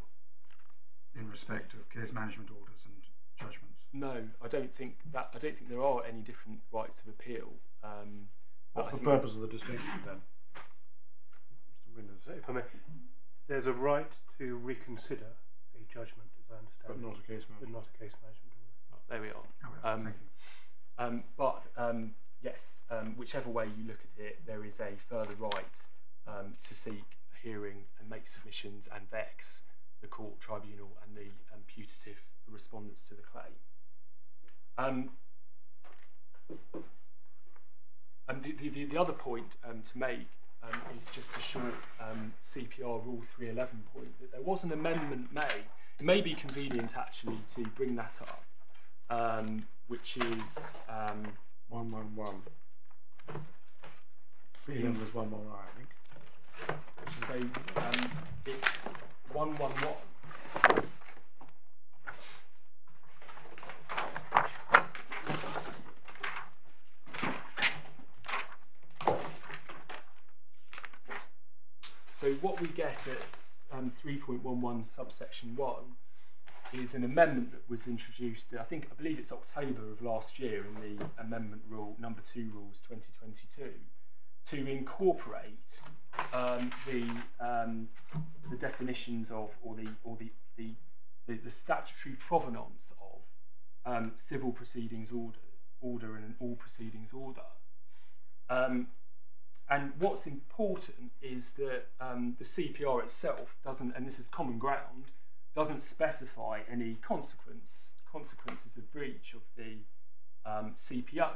in respect of case management orders and judgments? No, I don't think that. I don't think there are any different rights of appeal. Um, What's the purpose of the distinction then? Mr. If I may, there's a right to reconsider a judgment, as I but understand not it, a case but management. not a case management order. oh, there we are. Oh, well, Um, thank you. Um, but um, yes, um, whichever way you look at it, there is a further right um, to seek a hearing and make submissions and vex the court, tribunal, and the um, putative respondents to the claim. Um, and the, the, the, the other point um, to make um, is just a short um, CPR Rule 311 point that there was an amendment made. It may be convenient actually to bring that up um, which is um, One one one. B eleven is one one one, I think. so um, it's one one one. So what we get at um, 3.11 subsection 1 is an amendment that was introduced, I think, I believe it's October of last year in the amendment rule, number 2 rules 2022, to incorporate um, the, um, the definitions of, or the, or the, the, the, the statutory provenance of um, civil proceedings order, order and an all proceedings order. Um, and what's important is that um, the CPR itself doesn't, and this is common ground, doesn't specify any consequence consequences of breach of the um, CPO.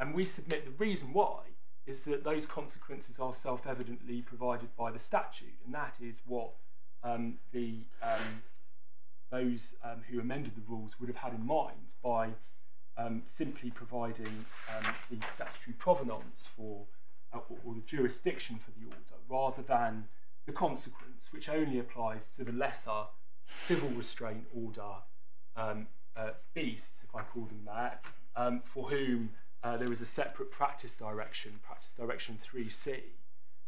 And we submit the reason why is that those consequences are self-evidently provided by the statute, and that is what um, the um, those um, who amended the rules would have had in mind by um, simply providing the statutory provenance for or, or the jurisdiction for the order, rather than the consequence, which only applies to the lesser civil restraint order um, uh, beasts, if I call them that, um, for whom uh, there was a separate practice direction, practice direction 3C,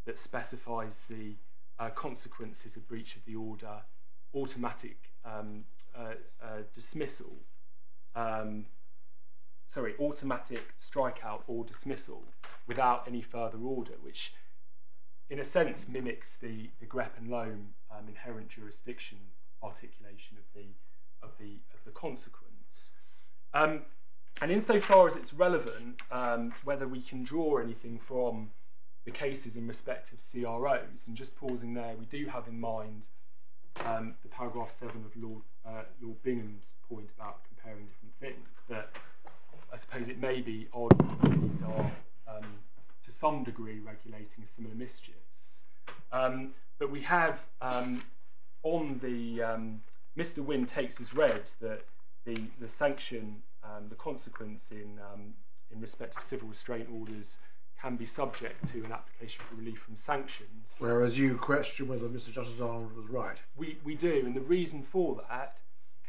that specifies the uh, consequences of breach of the order, automatic um, uh, uh, dismissal, um, sorry, automatic strikeout or dismissal without any further order, which in a sense mimics the, the Grepe and Loam um, inherent jurisdiction articulation of the, of the, of the consequence. Um, and insofar as it's relevant, um, whether we can draw anything from the cases in respect of CROs, and just pausing there, we do have in mind um, the paragraph 7 of Lord, uh, Lord Bingham's point about comparing different things, but I suppose it may be odd that these are um, to some degree regulating similar mischiefs. Um, but we have um, on the um, Mr. Wynne takes as read that the, the sanction, um, the consequence in, um, in respect of civil restraint orders can be subject to an application for relief from sanctions. Whereas you question whether Mr. Justice Arnold was right. We, we do, and the reason for that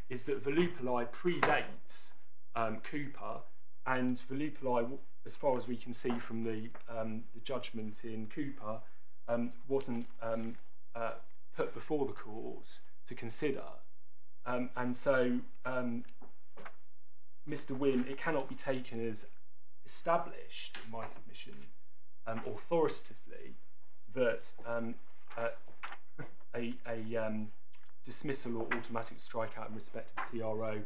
is that Volupoli predates um, Cooper and Volupoli, w- as far as we can see from the um, the judgment in Cooper, um, wasn't um, uh, put before the courts to consider, um, and so um, Mr. Wynne, it cannot be taken as established in my submission um, authoritatively that um, uh, a, a um, dismissal or automatic strikeout in respect of CRO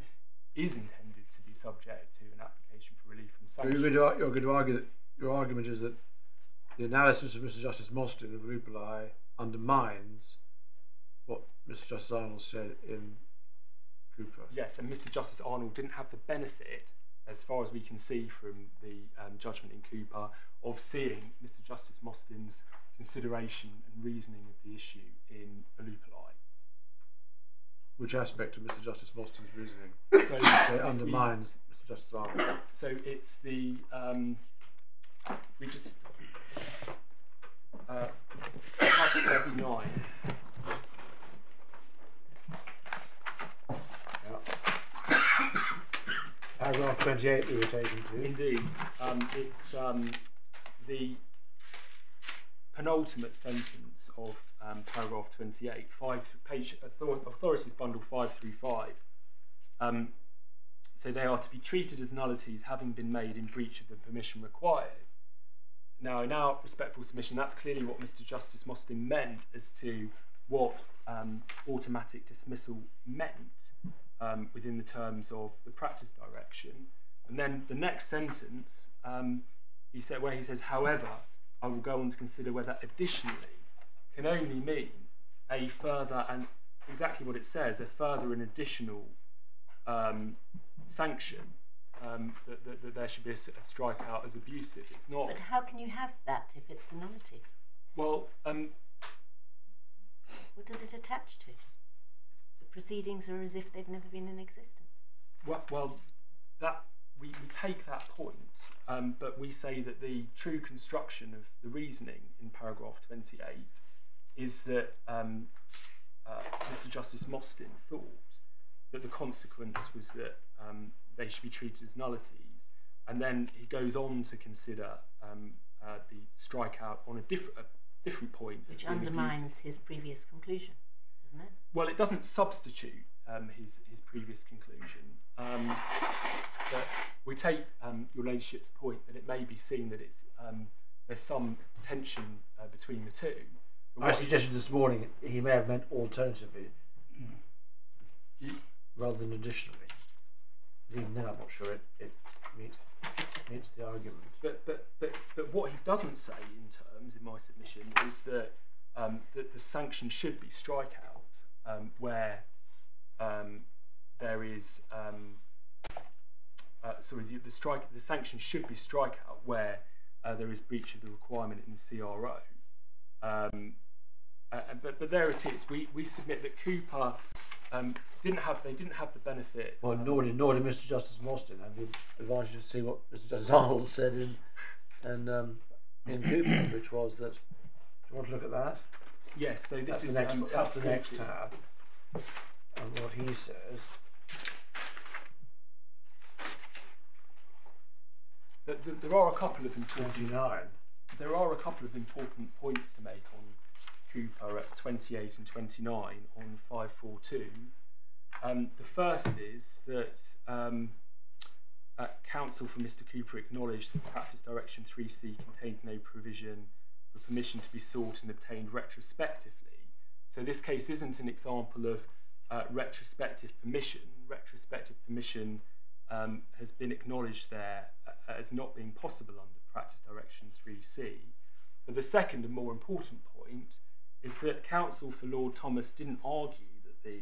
is intended to be subject to an application relief from So you're sanctions. going, to, you're going to argue that your argument is that the analysis of Mr. Justice Mostyn of Lupuli undermines what Mr. Justice Arnold said in Cooper. Yes, and Mr. Justice Arnold didn't have the benefit, as far as we can see from the um, judgment in Cooper, of seeing Mr. Justice Mostyn's consideration and reasoning of the issue in Volupoli. Which aspect of Mr. Justice Mostyn's reasoning So, say if we- Justice Arnold? So it's the um, we just uh, part 39. Paragraph 28 we were taken to. Indeed, um, it's um, the penultimate sentence of um, paragraph 28, five page author- authorities bundle 535. Um, so they are to be treated as nullities having been made in breach of the permission required. Now, in our respectful submission, that's clearly what Mr. Justice Mostyn meant as to what um, automatic dismissal meant um, within the terms of the practice direction. And then the next sentence, um, he said, where he says, however, I will go on to consider whether additionally can only mean a further and exactly what it says, a further and additional um, sanction um, that, that, that there should be a, a strikeout as abusive. It's not. But how can you have that if it's a nullity? Well, um, What does it attach to? The proceedings are as if they've never been in existence. well, well that we, we take that point, um, but we say that the true construction of the reasoning in paragraph 28 is that um, uh, Mr. Justice Mostyn thought that the consequence was that um, they should be treated as nullities, and then he goes on to consider um, uh, the strikeout on a different a different point, Which being abusive. undermines his previous conclusion, doesn't it? Well, it doesn't substitute um, his his previous conclusion. Um, but we take um, your ladyship's point that it may be seen that it's um, there's some tension uh, between the two. But I suggested this morning he may have meant alternatively you- rather than additionally. Even then, I'm not sure it, it meets, meets the argument. but, but but but what he doesn't say in terms in my submission is that um, that the sanction should be strikeout um, where um, there is um, uh, sorry the, the strike the sanction should be strikeout where uh, there is breach of the requirement in the CRO. Um, uh, but but there it is. We we submit that Cooper um, didn't have they didn't have the benefit. Well, nor did, nor did Mr. Justice Mostyn have the advantage to see what Mr. Justice Arnold said in, and, um, in Cooper, which was that. Do you want to look at that? Yes. So this that's is the next, um, that's the next tab. And what he says. Th- th- there are a couple of important 29. there are a couple of important points to make on Cooper at 28 and 29 on 542. Um, the first is that um, uh, counsel for Mr. Cooper acknowledged that practice direction 3C contained no provision for permission to be sought and obtained retrospectively. So this case isn't an example of uh, retrospective permission. Retrospective permission um, has been acknowledged there uh, as not being possible under practice direction 3C. But the second and more important point is that counsel for Lord Thomas didn't argue that the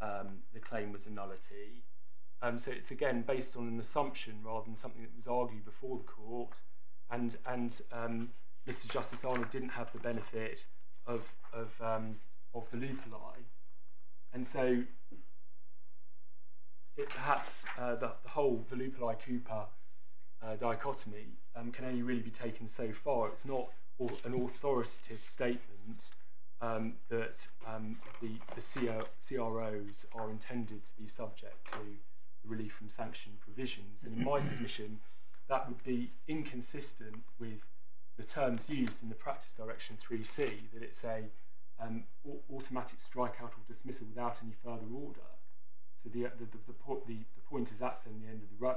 um, the claim was a nullity. Um, so it's again based on an assumption rather than something that was argued before the court. And and um, Mr. Justice Arnold didn't have the benefit of of um, of the lupuli, and so it perhaps uh, the, the whole Volupoli Cooper uh, dichotomy um, can only really be taken so far. It's not an authoritative statement um, that um, the, the CROs are intended to be subject to the relief from sanction provisions. And in my submission, that would be inconsistent with the terms used in the practice direction 3C, that it's a um, automatic strikeout or dismissal without any further order. So the, the, the, the, po- the, the point is that's then the end of the road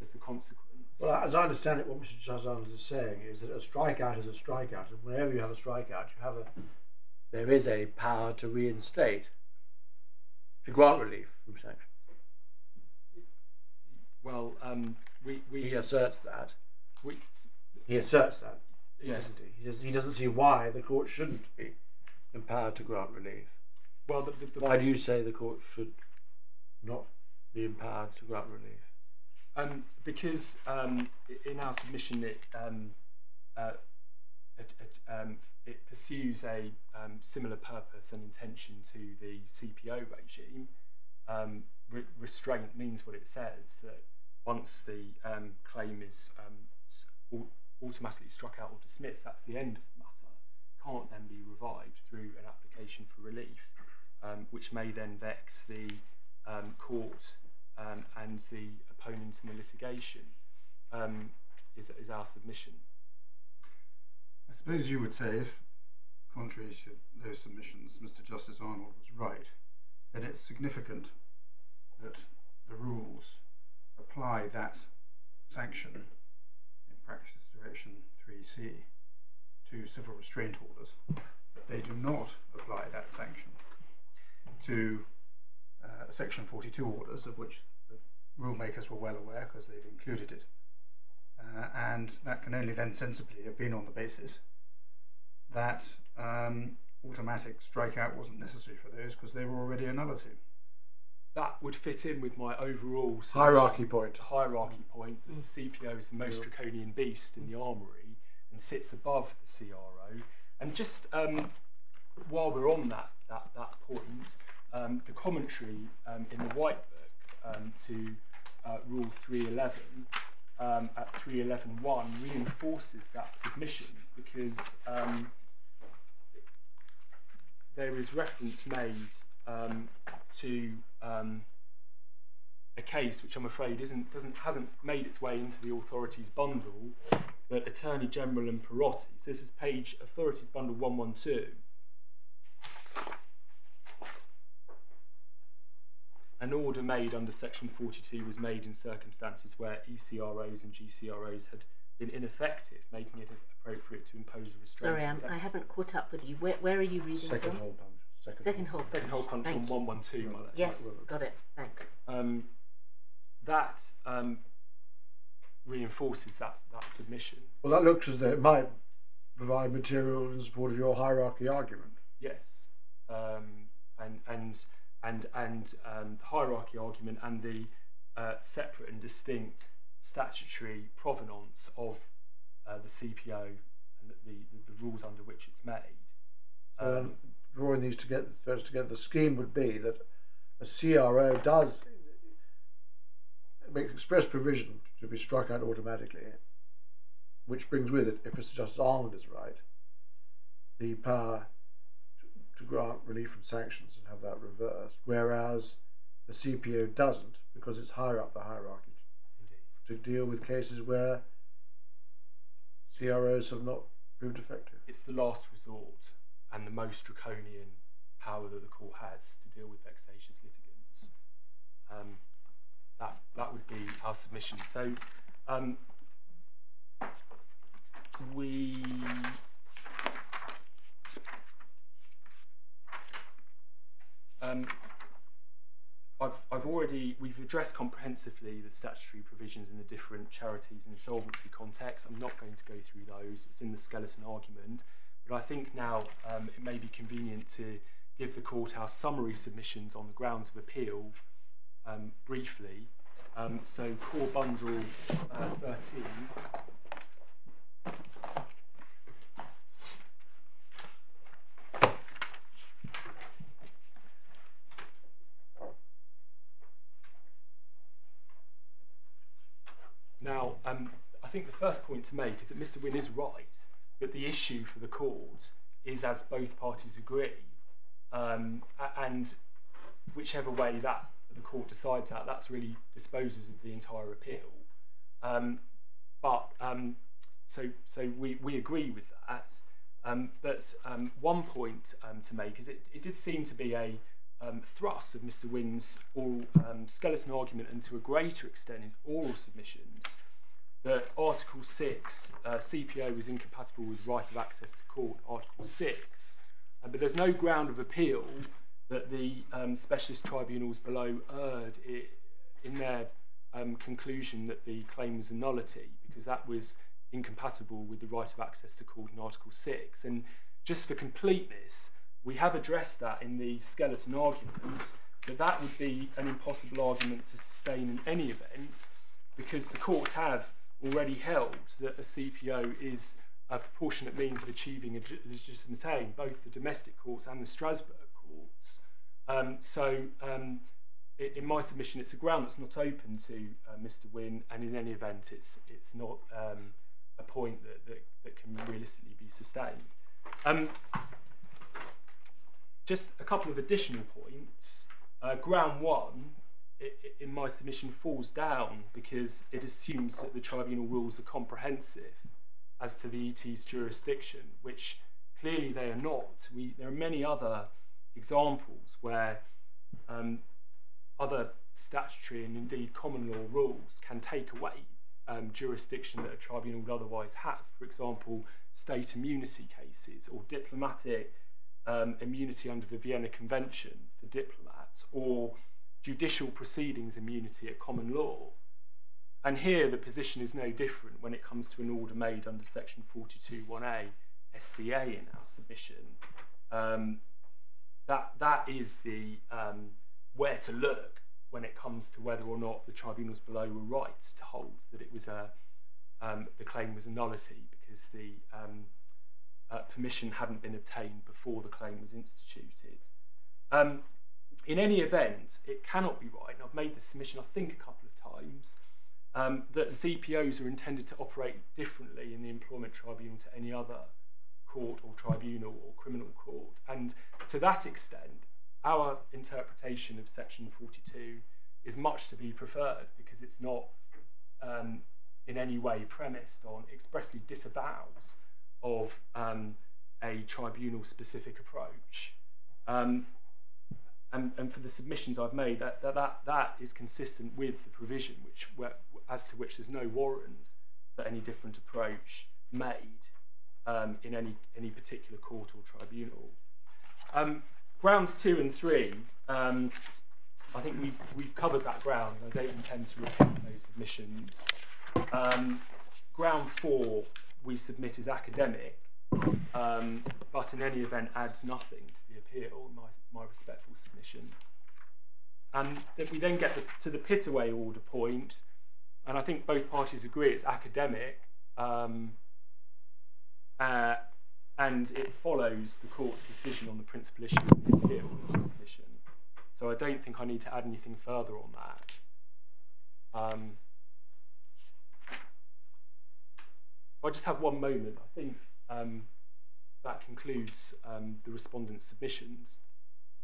as the consequence. Well, as I understand it, what Mr. Chazan is saying is that a strikeout is a strikeout, and whenever you have a strikeout, you have a there is a power to reinstate, to grant relief from sanction. well, um, we, we, He asserts that. we, He asserts that. Yes. doesn't he? He, does, he doesn't see why the court shouldn't be empowered to grant relief. well, the, the, the, Why do you say the court should not be empowered to grant relief? Um, because um, in our submission, it, um, uh, um, it pursues a um, similar purpose and intention to the CPO regime. Um, re- restraint means what it says that once the um, claim is um, automatically struck out or dismissed, that's the end of the matter. Can't then be revived through an application for relief, which may then vex the court and the opponent in the litigation is, is our submission. I suppose you would say, if contrary to those submissions, Mr. Justice Arnold was right, then it's significant that the rules apply that sanction in practice direction 3C to civil restraint orders. But they do not apply that sanction to uh, section 42 orders, of which the rule makers were well aware because they've included it. Uh, and that can only then sensibly have been on the basis that um, automatic strikeout wasn't necessary for those because they were already a nullity. That would fit in with my overall. Hierarchy point. hierarchy point that the CPO is the most draconian beast in the armoury and sits above the CRO. And just um, while we're on that that, that point, um, the commentary um, in the White Book um, to uh, Rule 311 um, at 3.11.1 reinforces that submission because um, there is reference made um, to um, a case which I'm afraid isn't, doesn't, hasn't made its way into the authorities bundle, but Attorney General and Perotti. So this is page Authorities Bundle 112. An order made under section 42 was made in circumstances where ECROs and GCROs had been ineffective, making it appropriate to impose a restraint. Sorry, um, on I haven't caught up with you. Where, where are you reading Second from? hole punch. Second, Second hole. Second hole punch Thank on you. 112, my left. Yes, got it. Thanks. um, that um, reinforces that, that submission. Well, that looks as though it might provide material in support of your hierarchy argument. Yes, um, and and and and um, hierarchy argument and the uh, separate and distinct statutory provenance of uh, the CPO and the, the, the rules under which it's made. So Um, drawing these together, those together, the scheme would be that a CRO does make express provision to be struck out automatically, which brings with it, if Mr. Justice Arnold is right, the power to, grant relief from sanctions and have that reversed, whereas the CPO doesn't because it's higher up the hierarchy indeed, to deal with cases where CROs have not proved effective. it's the last resort and the most draconian power that the court has to deal with vexatious litigants. Um, that that would be our submission. So um, we um, I've, I've already we've addressed comprehensively the statutory provisions in the different charities and insolvency contexts. I'm not going to go through those. It's in the skeleton argument. But I think now um, it may be convenient to give the court our summary submissions on the grounds of appeal um, briefly. Um, so core bundle uh, 13. Now, um, I think the first point to make is that Mr. Wynne is right, but the issue for the court is as both parties agree, um, and whichever way that the court decides that, that's really disposes of the entire appeal. Um, but um, so so we, we agree with that. Um, but um, one point um, to make is it, it did seem to be a thrust of Mr. Wynne's oral skeleton argument and to a greater extent his oral submissions that Article 6, uh, CPO was incompatible with right of access to court, Article 6. Uh, but there's no ground of appeal that the um, specialist tribunals below erred in their um, conclusion that the claim was a nullity because that was incompatible with the right of access to court in Article 6. And just for completeness, we have addressed that in the skeleton arguments, but that would be an impossible argument to sustain in any event because the courts have already held that a CPO is a proportionate means of achieving a legitimate aim, both the domestic courts and the Strasbourg courts. Um, so, um, in my submission, it's a ground that's not open to uh, Mr. Wynne, and in any event, it's it's not um, a point that, that, that can realistically be sustained. Um, just a couple of additional points. Uh, ground one, i- i- in my submission, falls down because it assumes that the tribunal rules are comprehensive as to the ET's jurisdiction, which clearly they are not. We, there are many other examples where um, other statutory and indeed common law rules can take away um, jurisdiction that a tribunal would otherwise have. For example, state immunity cases or diplomatic um, immunity under the Vienna Convention for diplomats or judicial proceedings immunity at common law. And here the position is no different when it comes to an order made under section 42.1a SCA in our submission. Um, that, that is the um, where to look when it comes to whether or not the tribunals below were right to hold that it was a um, the claim was a nullity because the um, uh, permission hadn't been obtained before the claim was instituted. Um, in any event, it cannot be right, and I've made this submission, I think, a couple of times, um, that CPOs are intended to operate differently in the employment tribunal to any other court or tribunal or criminal court. And to that extent, our interpretation of section 42 is much to be preferred because it's not um, in any way premised on expressly disavows of um, a tribunal specific approach. Um, and, and for the submissions I've made, that, that, that, that is consistent with the provision which, where, as to which there's no warrant for any different approach made um, in any, any particular court or tribunal. Um, grounds two and three, um, I think we've, we've covered that ground. I don't intend to repeat those submissions. Um, ground four, we submit as academic, um, but in any event adds nothing to the appeal, my, my respectful submission. And that we then get the, to the Pittaway order point, and I think both parties agree it's academic, um, uh, and it follows the court's decision on the principal issue of the appeal submission. So I don't think I need to add anything further on that. Um, I just have one moment, I think um, that concludes um, the respondent's submissions,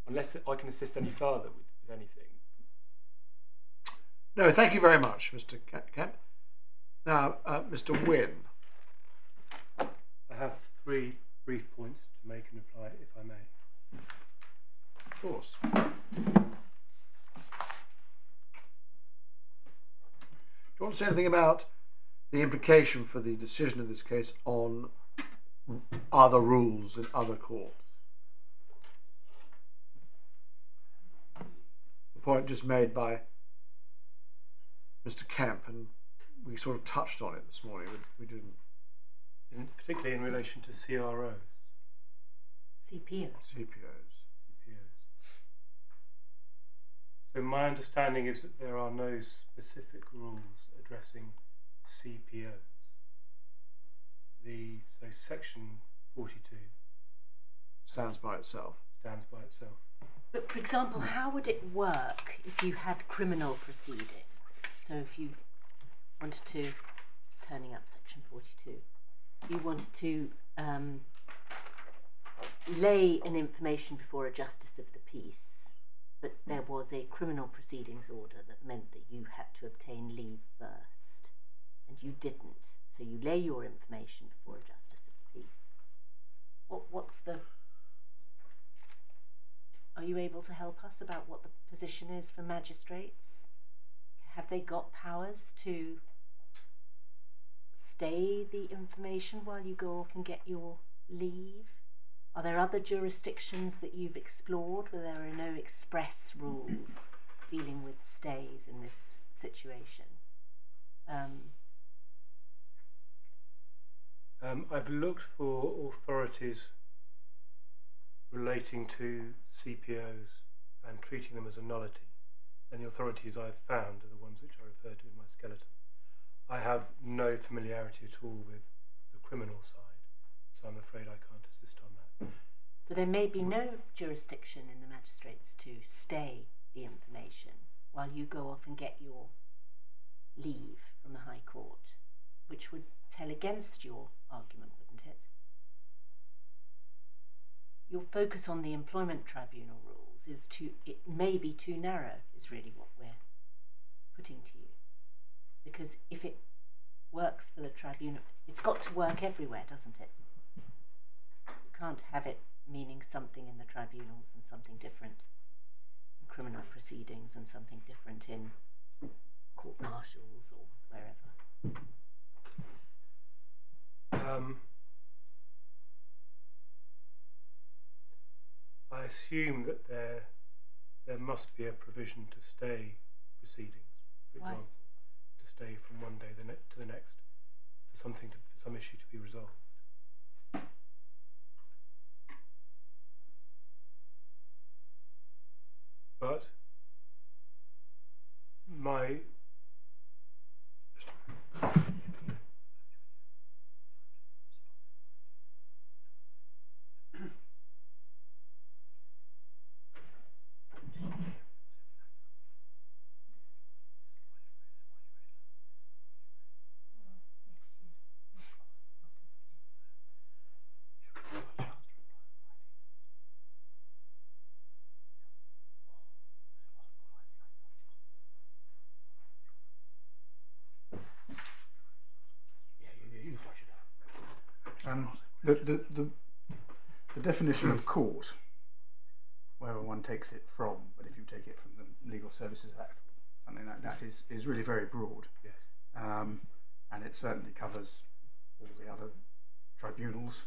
unless I can assist any further with, with anything. No, thank you very much, Mr. Kemp. Now, uh, Mr. Wynne. I have three brief points to make and reply, if I may. Of course. Do you want to say anything about the implication for the decision of this case on other rules in other courts? The point just made by Mr. Kemp, and we sort of touched on it this morning. We, we didn't. In, particularly in relation to CROs, CPO. CPOs. CPOs. So my understanding is that there are no specific rules addressing CPOs. The so section 42 Stands by itself. stands by itself. But for example, how would it work if you had criminal proceedings? So if you wanted to, just turning up section 42, you wanted to um, lay an information before a justice of the peace but there was a criminal proceedings order that meant that you had to obtain leave first, and you didn't. So you lay your information before a justice of the peace. What what's the are you able to help us about what the position is for magistrates? Have they got powers to stay the information while you go off and get your leave? Are there other jurisdictions that you've explored where there are no express rules dealing with stays in this situation? Um, Um, I've looked for authorities relating to CPOs and treating them as a nullity, and the authorities I've found are the ones which I referred to in my skeleton. I have no familiarity at all with the criminal side, so I'm afraid I can't assist on that. so there may be no jurisdiction in the magistrates to stay the information while you go off and get your leave from the High Court, which would tell against your argument, wouldn't it? Your focus on the employment tribunal rules is too, it may be too narrow, is really what we're putting to you. Because if it works for the tribunal, it's got to work everywhere, doesn't it? You can't have it meaning something in the tribunals and something different in criminal proceedings and something different in court martials or wherever. Um, I assume that there there must be a provision to stay proceedings, for Why? example, to stay from one day the ne- to the next for something to, for some issue to be resolved. But my Yeah, you, you flush it out. Um, the, the, the, the definition of court, wherever one takes it from, but if you take it from the Legal Services Act, something like that, is, is really very broad. yes. Um, and it certainly covers all the other tribunals.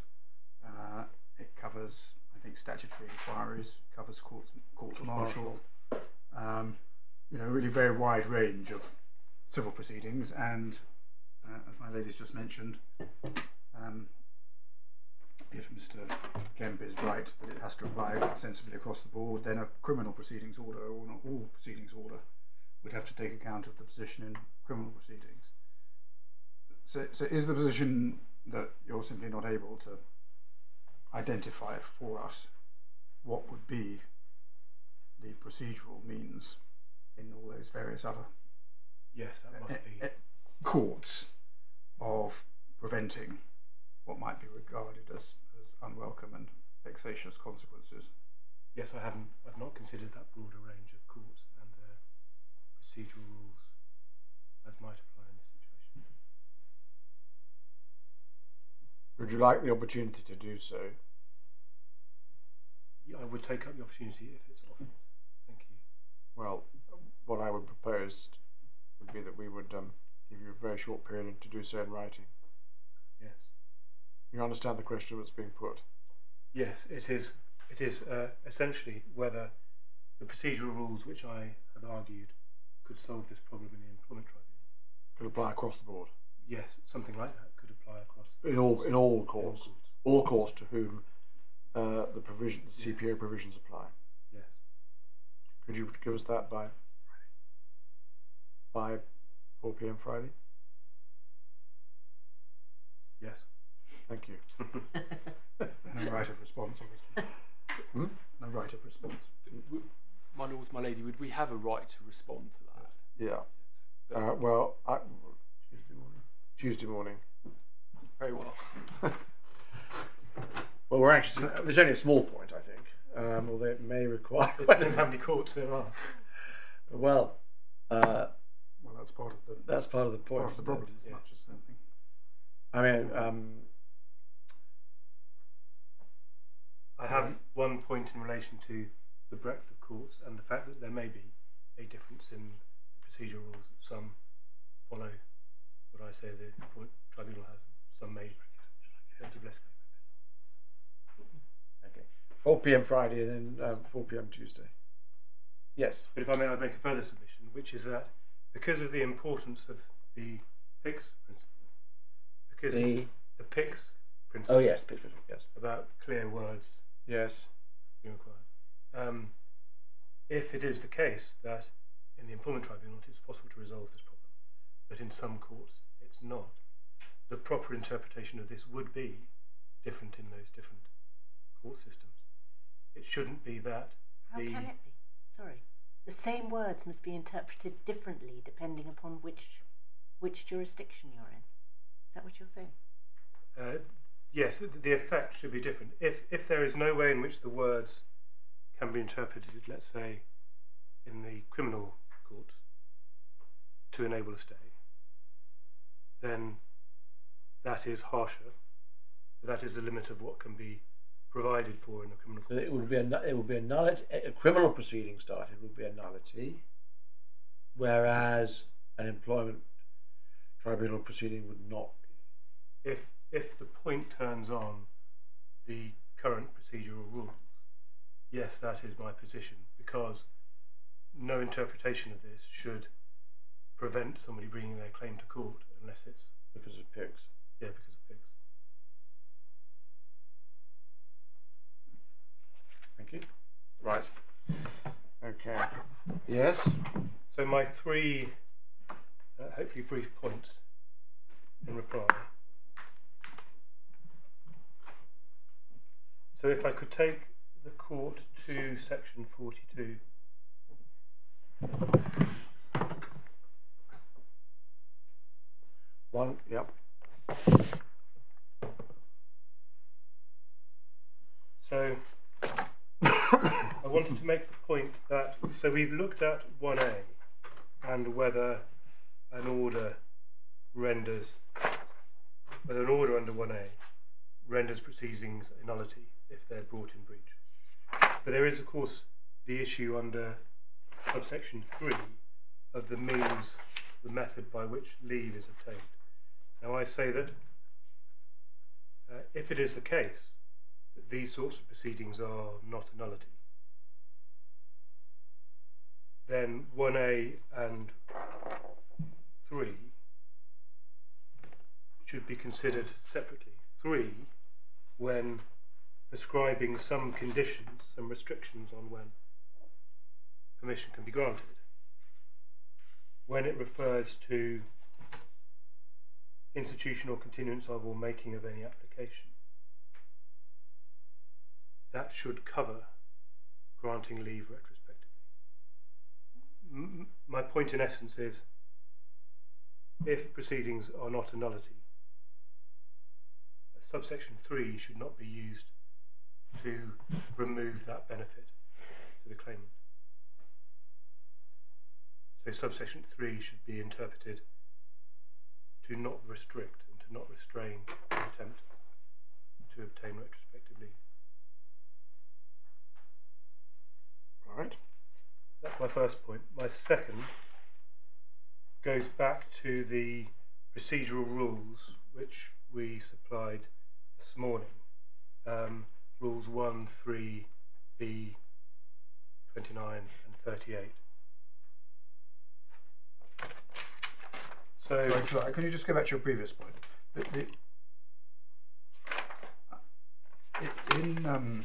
Uh, it covers, I think, statutory inquiries, covers courts, courts martial. Um, you know, really very wide range of civil proceedings, and uh, as my lady's just mentioned, um, if Mr. Kemp is right that it has to apply sensibly across the board, then a criminal proceedings order or not all proceedings order would have to take account of the position in criminal proceedings. So, so is the position that you're simply not able to identify for us what would be the procedural means in all those various other Yes, that eh, must be. eh, courts of preventing what might be regarded as, as unwelcome and vexatious consequences. Yes, I haven't. I've not considered that broader range of courts and their procedural rules as might apply in this situation. Would you like the opportunity to do so? Yeah, I would take up the opportunity if it's offered. Thank you. Well, what I would propose would be that we would um, give you a very short period to do so in writing. Yes. You understand the question that's being put? Yes, it is. It is uh, essentially whether the procedural rules which I have argued could solve this problem in the employment tribunal. Could apply across the board Yes, something like that could apply across in all in all courts, all courts to whom uh, the provision, the CPO provisions apply. Yes. Could you give us that by by four p.m. Friday? Yes. Thank you. No right of response, obviously. Hmm? No right of response. My lords, my lady, would we have a right to respond to that? Yeah. Yes. Uh, well, I, Tuesday morning. Tuesday morning. very well. Well, we're actually there's only a small point, I think. um, although it may require. It depends how many courts there are. well, uh, Well, that's part of the that's part of the point. part of the problem it? as much as anything. I mean, um, I have one point in relation to the breadth of courts and the fact that there may be a difference in the procedural rules that some follow what I say the tribunal has, some may okay, 4 p.m. Friday and then um, 4 p.m. Tuesday. Yes. But if I may, I'd make a further submission, which is that because of the importance of the PICS principle, because The it's the PICS principle oh yes, pitch, pitch, yes, about clear words yes. being required, um, if it is the case that in the employment tribunal it is possible to resolve this problem, but in some courts it's not, the proper interpretation of this would be different in those different court systems. It shouldn't be that How the can it be? Sorry. The same words must be interpreted differently depending upon which which jurisdiction you're in. Is that what you're saying? Uh, yes, the effect should be different. If if there is no way in which the words can be interpreted, let's say, in the criminal courts to enable a stay, then that is harsher. That is the limit of what can be provided for in a criminal court. it would be a it would be a nullity. A criminal proceeding started would be a nullity, whereas an employment tribunal proceeding would not be. If if the point turns on the current procedural rules, yes, that is my position because no interpretation of this should prevent somebody bringing their claim to court unless it's because of PICS. yeah because of PICS. Thank you. Right. Okay. Yes. So my three, uh, hopefully brief points in reply. So if I could take the court to section 42. One. Yep. So I wanted to make the point that so we've looked at 1A and whether an order renders whether an order under 1A renders proceedings a nullity if they're brought in breach. But there is of course the issue under subsection 3 of the means, the method by which leave is obtained. Now I say that uh, if it is the case that these sorts of proceedings are not a nullity, then 1A and 3 should be considered separately. 3 when prescribing some conditions, some restrictions on when permission can be granted. When it refers to institutional continuance of or making of any application, that should cover granting leave retrospectively. M- my point in essence is if proceedings are not a nullity, subsection 3 should not be used to remove that benefit to the claimant. So subsection 3 should be interpreted to not restrict and to not restrain the attempt to obtain retrospective leave. Right. That's my first point. My second goes back to the procedural rules which we supplied this morning. Um, rules 1, 3, B, 29, and 38. So, Sorry, you just go back to your previous point? The, the, in um,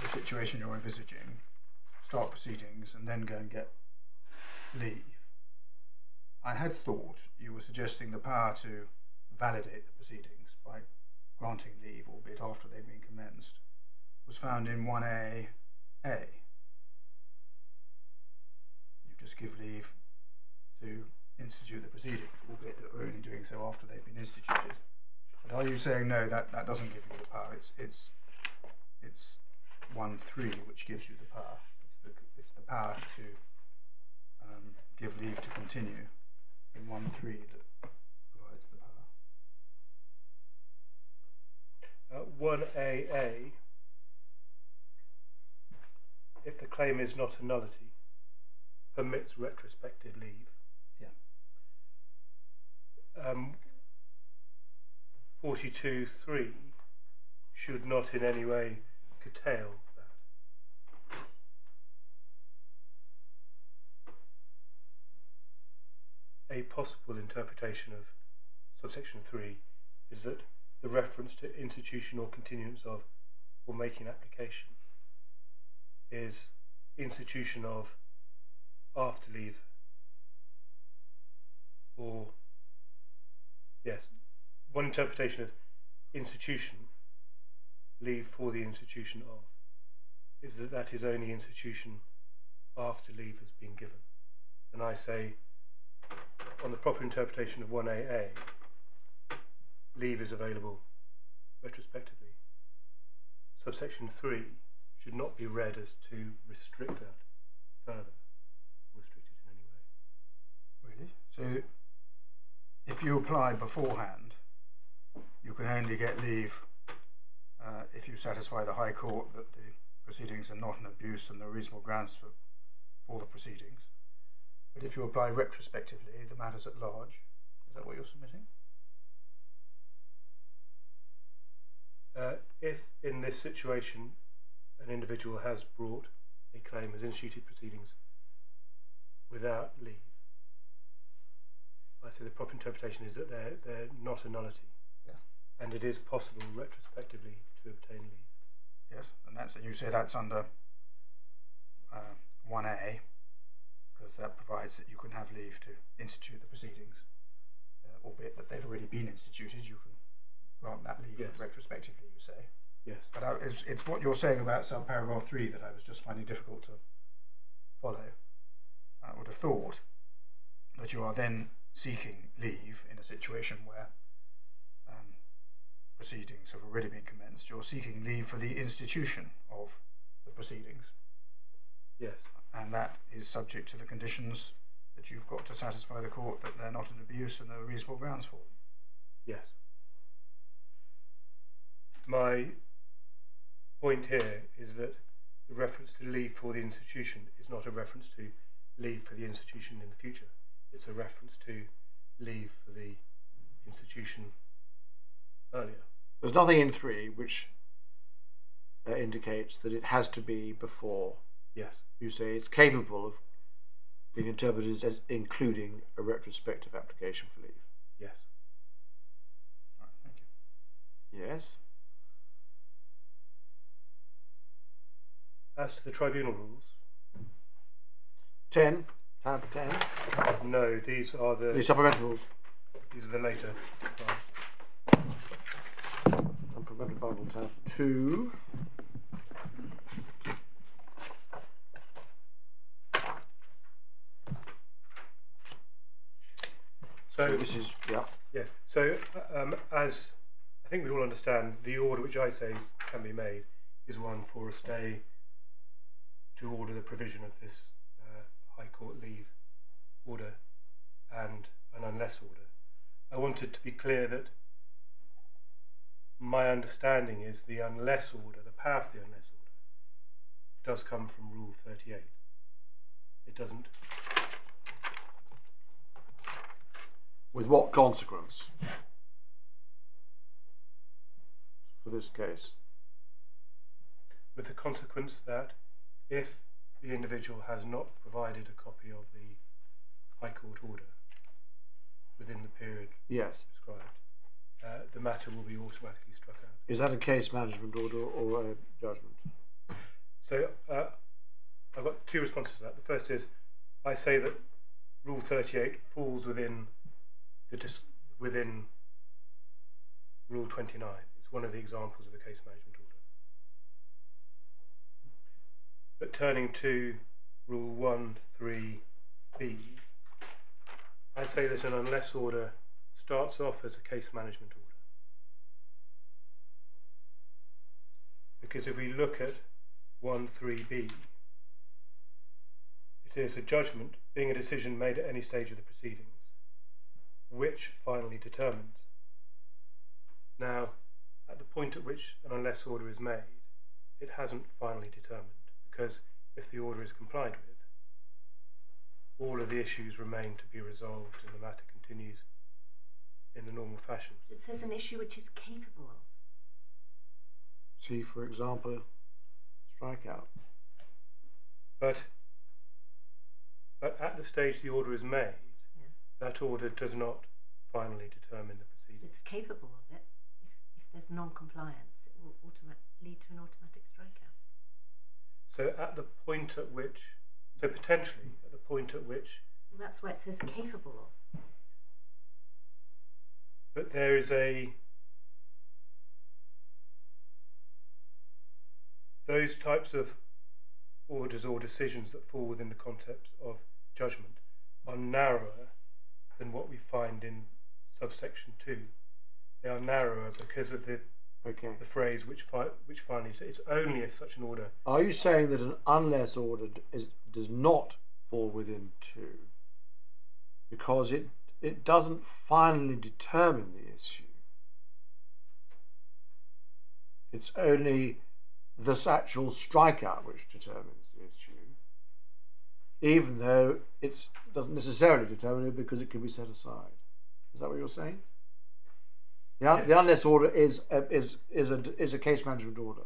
the situation you're envisaging, start proceedings and then go and get leave. I had thought you were suggesting the power to validate the proceedings by granting leave, albeit after they've been commenced, was found in 1A A. You just give leave to institute the proceedings, albeit that we're only doing so after they've been instituted. But are you saying no? That that doesn't give you the power. It's it's it's one three which gives you the power. It's the, it's the power to um, give leave to continue in one three that provides the power. Uh, 1AA, if the claim is not a nullity, permits retrospective leave. Yeah. Um, 42.3 should not in any way curtail that. A possible interpretation of subsection 3 is that the reference to institutional continuance of or making application is institution of after leave. Or yes one interpretation of institution leave for the institution of is that that is only institution after leave has been given. And I say on the proper interpretation of 1AA leave is available retrospectively subsection 3 should not be read as to restrict that further restrict it in any way Really? So if you apply beforehand, you can only get leave uh, if you satisfy the High Court that the proceedings are not an abuse and there are reasonable grounds for, for the proceedings. But if you apply retrospectively, the matter's at large. Is that what you're submitting? Uh, if in this situation an individual has brought a claim has instituted proceedings without leave, I say the proper interpretation is that they're, they're not a nullity. Yeah. And it is possible retrospectively to obtain leave. Yes, and that's you say that's under uh, one A because that provides that you can have leave to institute the proceedings, uh, albeit that they've already been instituted. You can grant that leave Yes. retrospectively. You say. Yes. But I, it's, it's what you're saying about subparagraph three that I was just finding difficult to follow. I would have thought that you are then seeking leave in a situation where um, proceedings have already been commenced. You're seeking leave for the institution of the proceedings, Yes. and that is subject to the conditions that you've got to satisfy the court that they're not an abuse and there are reasonable grounds for them. Yes. My point here is that the reference to leave for the institution is not a reference to leave for the institution in the future. It's a reference to leave for the institution earlier. There's nothing in three which uh, indicates that it has to be before. Yes. You say it's capable of being interpreted as including a retrospective application for leave. Yes. All right, thank you. Yes. As to the tribunal rules, 10, tab 10. no, these are the The supplemental rules. these are the later. Supplemental Bible tab 2. So So this is, yeah. Yes. So, um, as I think we all understand, the order which I say can be made is one for a stay to order the provision of this uh, High Court leave order and an unless order. I wanted to be clear that my understanding is the unless order, the power of the unless order, does come from Rule 38. It doesn't With what consequence? For this case. with the consequence that if the individual has not provided a copy of the High Court order within the period Yes. prescribed, uh, the matter will be automatically struck out. Is that a case management order or a judgment? So uh, I've got two responses to that. The first is I say that Rule 38 falls within the dis- within Rule 29. It's one of the examples of a case management order. But turning to Rule 1 3b, I say that an unless order starts off as a case management order. Because if we look at 1 3b. It is a judgment being a decision made at any stage of the proceedings, which finally determines. Now, at the point at which an unless order is made, it hasn't finally determined because if the order is complied with, all of the issues remain to be resolved and the matter continues in the normal fashion. It says an issue which is capable of. See, for example, strikeout. But, but at the stage the order is made, Yeah. that order does not finally determine the proceedings. It's capable of it. If, if there's non-compliance, it will automa- lead to an automatic strikeout. So at the point at which, so potentially at the point at which, Well, that's why it says capable of. but there is a, those types of orders or decisions that fall within the concept of judgment are narrower than what we find in subsection 2. They are narrower because of the, Okay. the phrase which, fi- which finally, it's only if such an order Are you saying that an unless order d- is, does not fall within two because it it doesn't finally determine the issue? It's only this actual strikeout which determines the issue, even though it doesn't necessarily determine it because it can be set aside. Is that what you're saying? The, un- the unless order is a, is is a is a case management order.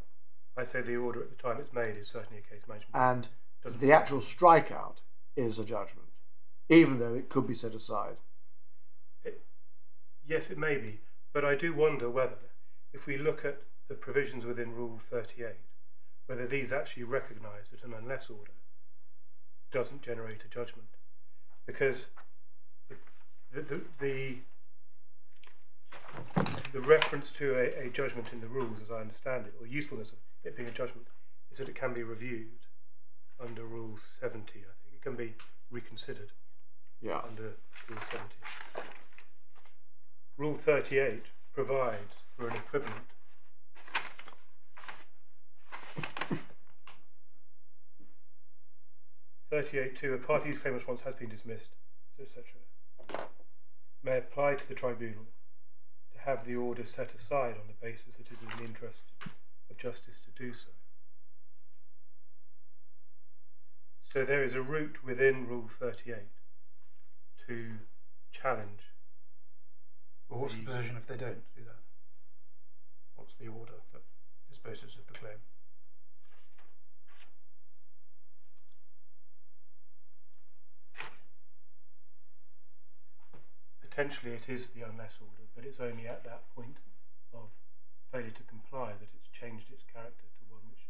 I say the order at the time it's made is certainly a case management. and Doesn't- the actual strikeout is a judgment, even though it could be set aside. yes, it may be, but I do wonder whether, if we look at the provisions within Rule 38, whether these actually recognise that an unless order doesn't generate a judgment, because the the the, the reference to a, a judgment in the rules, as I understand it, or usefulness of it being a judgment, is that it can be reviewed under Rule 70. I think it can be reconsidered Yeah. under Rule 70. Rule 38 provides for an equivalent. Thirty-eight two, a party's claim response has been dismissed, etc. May apply to the tribunal have the order set aside on the basis that it is in the interest of justice to do so. So there is a route within Rule 38 to challenge. Well, what's the position if they don't do that? What's the order that disposes of the claim? Potentially it is the unless order, but it's only at that point of failure to comply that it's changed its character to one which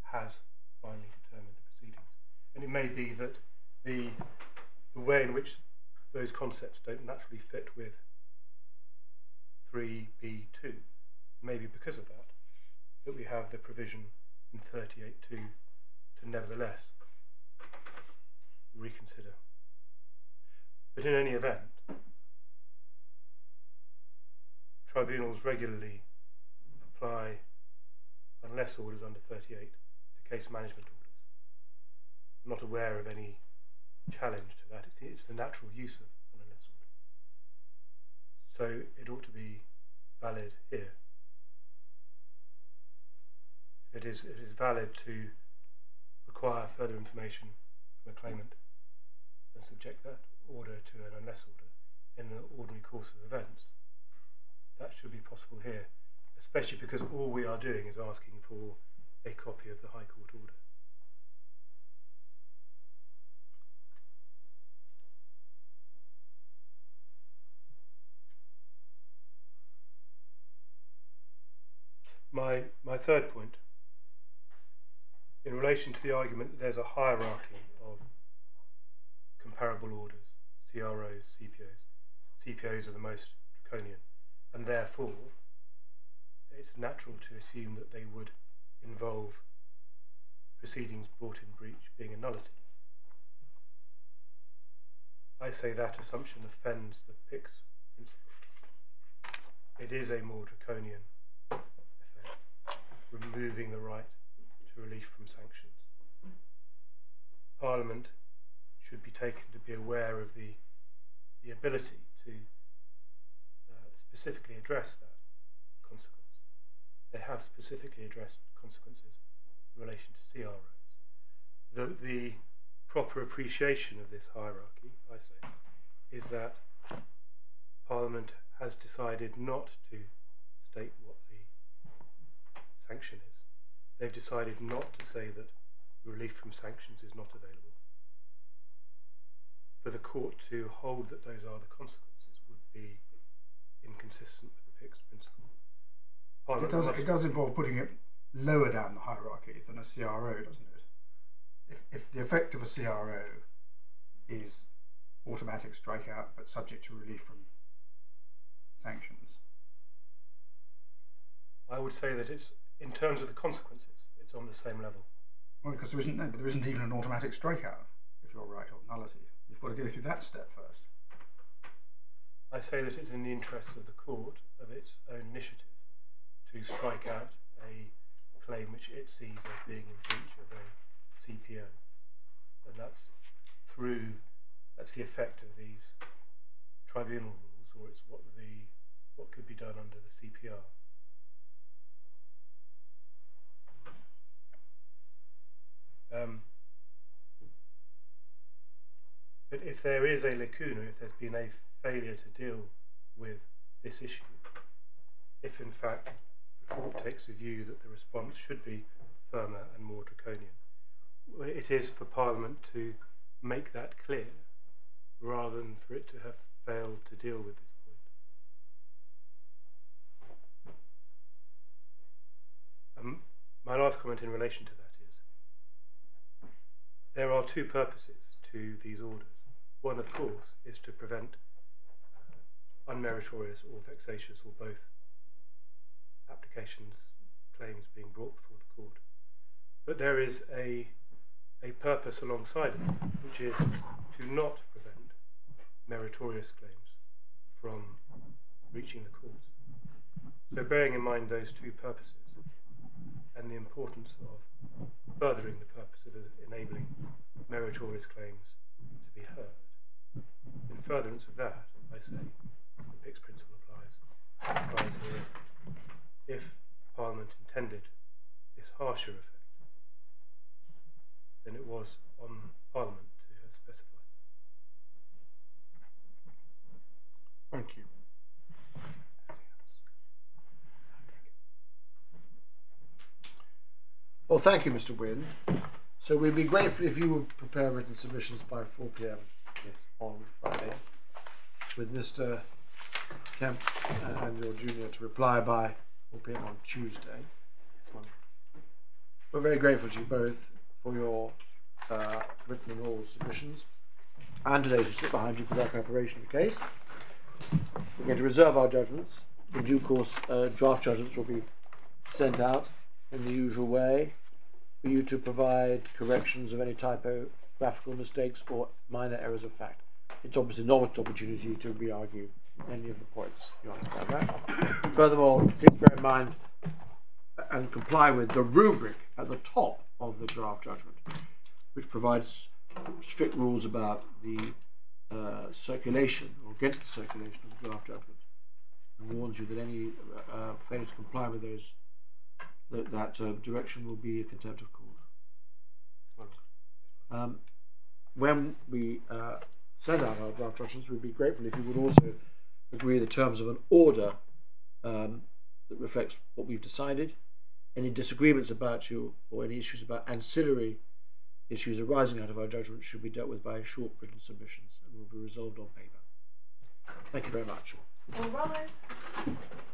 has finally determined the proceedings. And it may be that the, the way in which those concepts don't naturally fit with 3b2, maybe because of that, that we have the provision in 38.2 to nevertheless reconsider. But in any event, tribunals regularly apply unless orders under 38 to case management orders. I'm not aware of any challenge to that. It's, it's the natural use of an unless order. So it ought to be valid here. If it is, it is valid to require further information from a claimant and subject that order to an unless order in the ordinary course of events. That should be possible here, especially because all we are doing is asking for a copy of the High Court order. My, my third point, in relation to the argument that there's a hierarchy of comparable orders, CROs, CPOs. CPOs are the most draconian, and therefore it's natural to assume that they would involve proceedings brought in breach being a nullity. I say that assumption offends the PIX principle. It is a more draconian effect, removing the right to relief from sanctions. Parliament should be taken to be aware of the, the ability to specifically address that consequence. They have specifically addressed consequences in relation to CROs. The, the proper appreciation of this hierarchy, I say, is that Parliament has decided not to state what the sanction is. They've decided not to say that relief from sanctions is not available. For the court to hold that those are the consequences would be inconsistent with the PICS principle. It does, it does involve putting it lower down the hierarchy than a CRO, doesn't it? If, if the effect of a CRO is automatic strikeout but subject to relief from sanctions, I would say that it's, in terms of the consequences, it's on the same level. well, because there isn't, no, but there isn't even an automatic strikeout if you're right on nullity. You've got to go through that step first. I say that it's in the interests of the court, of its own initiative, to strike out a claim which it sees as being in breach of a CPO. And that's through, that's the effect of these tribunal rules, or it's what the, what could be done under the CPR. Um, but if there is a lacuna, if there's been a failure to deal with this issue, if in fact the court takes a view that the response should be firmer and more draconian, it is for Parliament to make that clear rather than for it to have failed to deal with this point. Um, my last comment in relation to that is there are two purposes to these orders. One, of course, is to prevent unmeritorious or vexatious or both applications, claims being brought before the court. But there is a, a purpose alongside it, which is to not prevent meritorious claims from reaching the courts. So, bearing in mind those two purposes and the importance of furthering the purpose of enabling meritorious claims to be heard, in furtherance of that, I say the PICS principle applies, applies here. If Parliament intended this harsher effect, then it was on Parliament to have specified that. Thank you. Well, thank you, Mr. Wynne. So we'd be grateful if you would prepare written submissions by 4 p.m. on Friday, with Mr. Kemp uh, and your junior to reply by 4 p.m. on Tuesday. Yes. We're very grateful to you both for your uh, written and oral submissions, and to those who sit behind you for their preparation of the case. We're going to reserve our judgments. In due course, uh, draft judgments will be sent out in the usual way for you to provide corrections of any typographical mistakes or minor errors of fact. It's obviously not an opportunity to re-argue any of the points. You understand that? Furthermore, please bear in mind and comply with the rubric at the top of the draft judgment, which provides strict rules about the uh, circulation or against the circulation of the draft judgment, and warns you that any uh, failure to comply with those that, that uh, direction will be a contempt of court. Um, when we uh, send out our draft judgments, we'd be grateful if you would also agree the terms of an order um, that reflects what we've decided. Any disagreements about you or any issues about ancillary issues arising out of our judgment should be dealt with by short written submissions and will be resolved on paper. Thank you very much. All rise.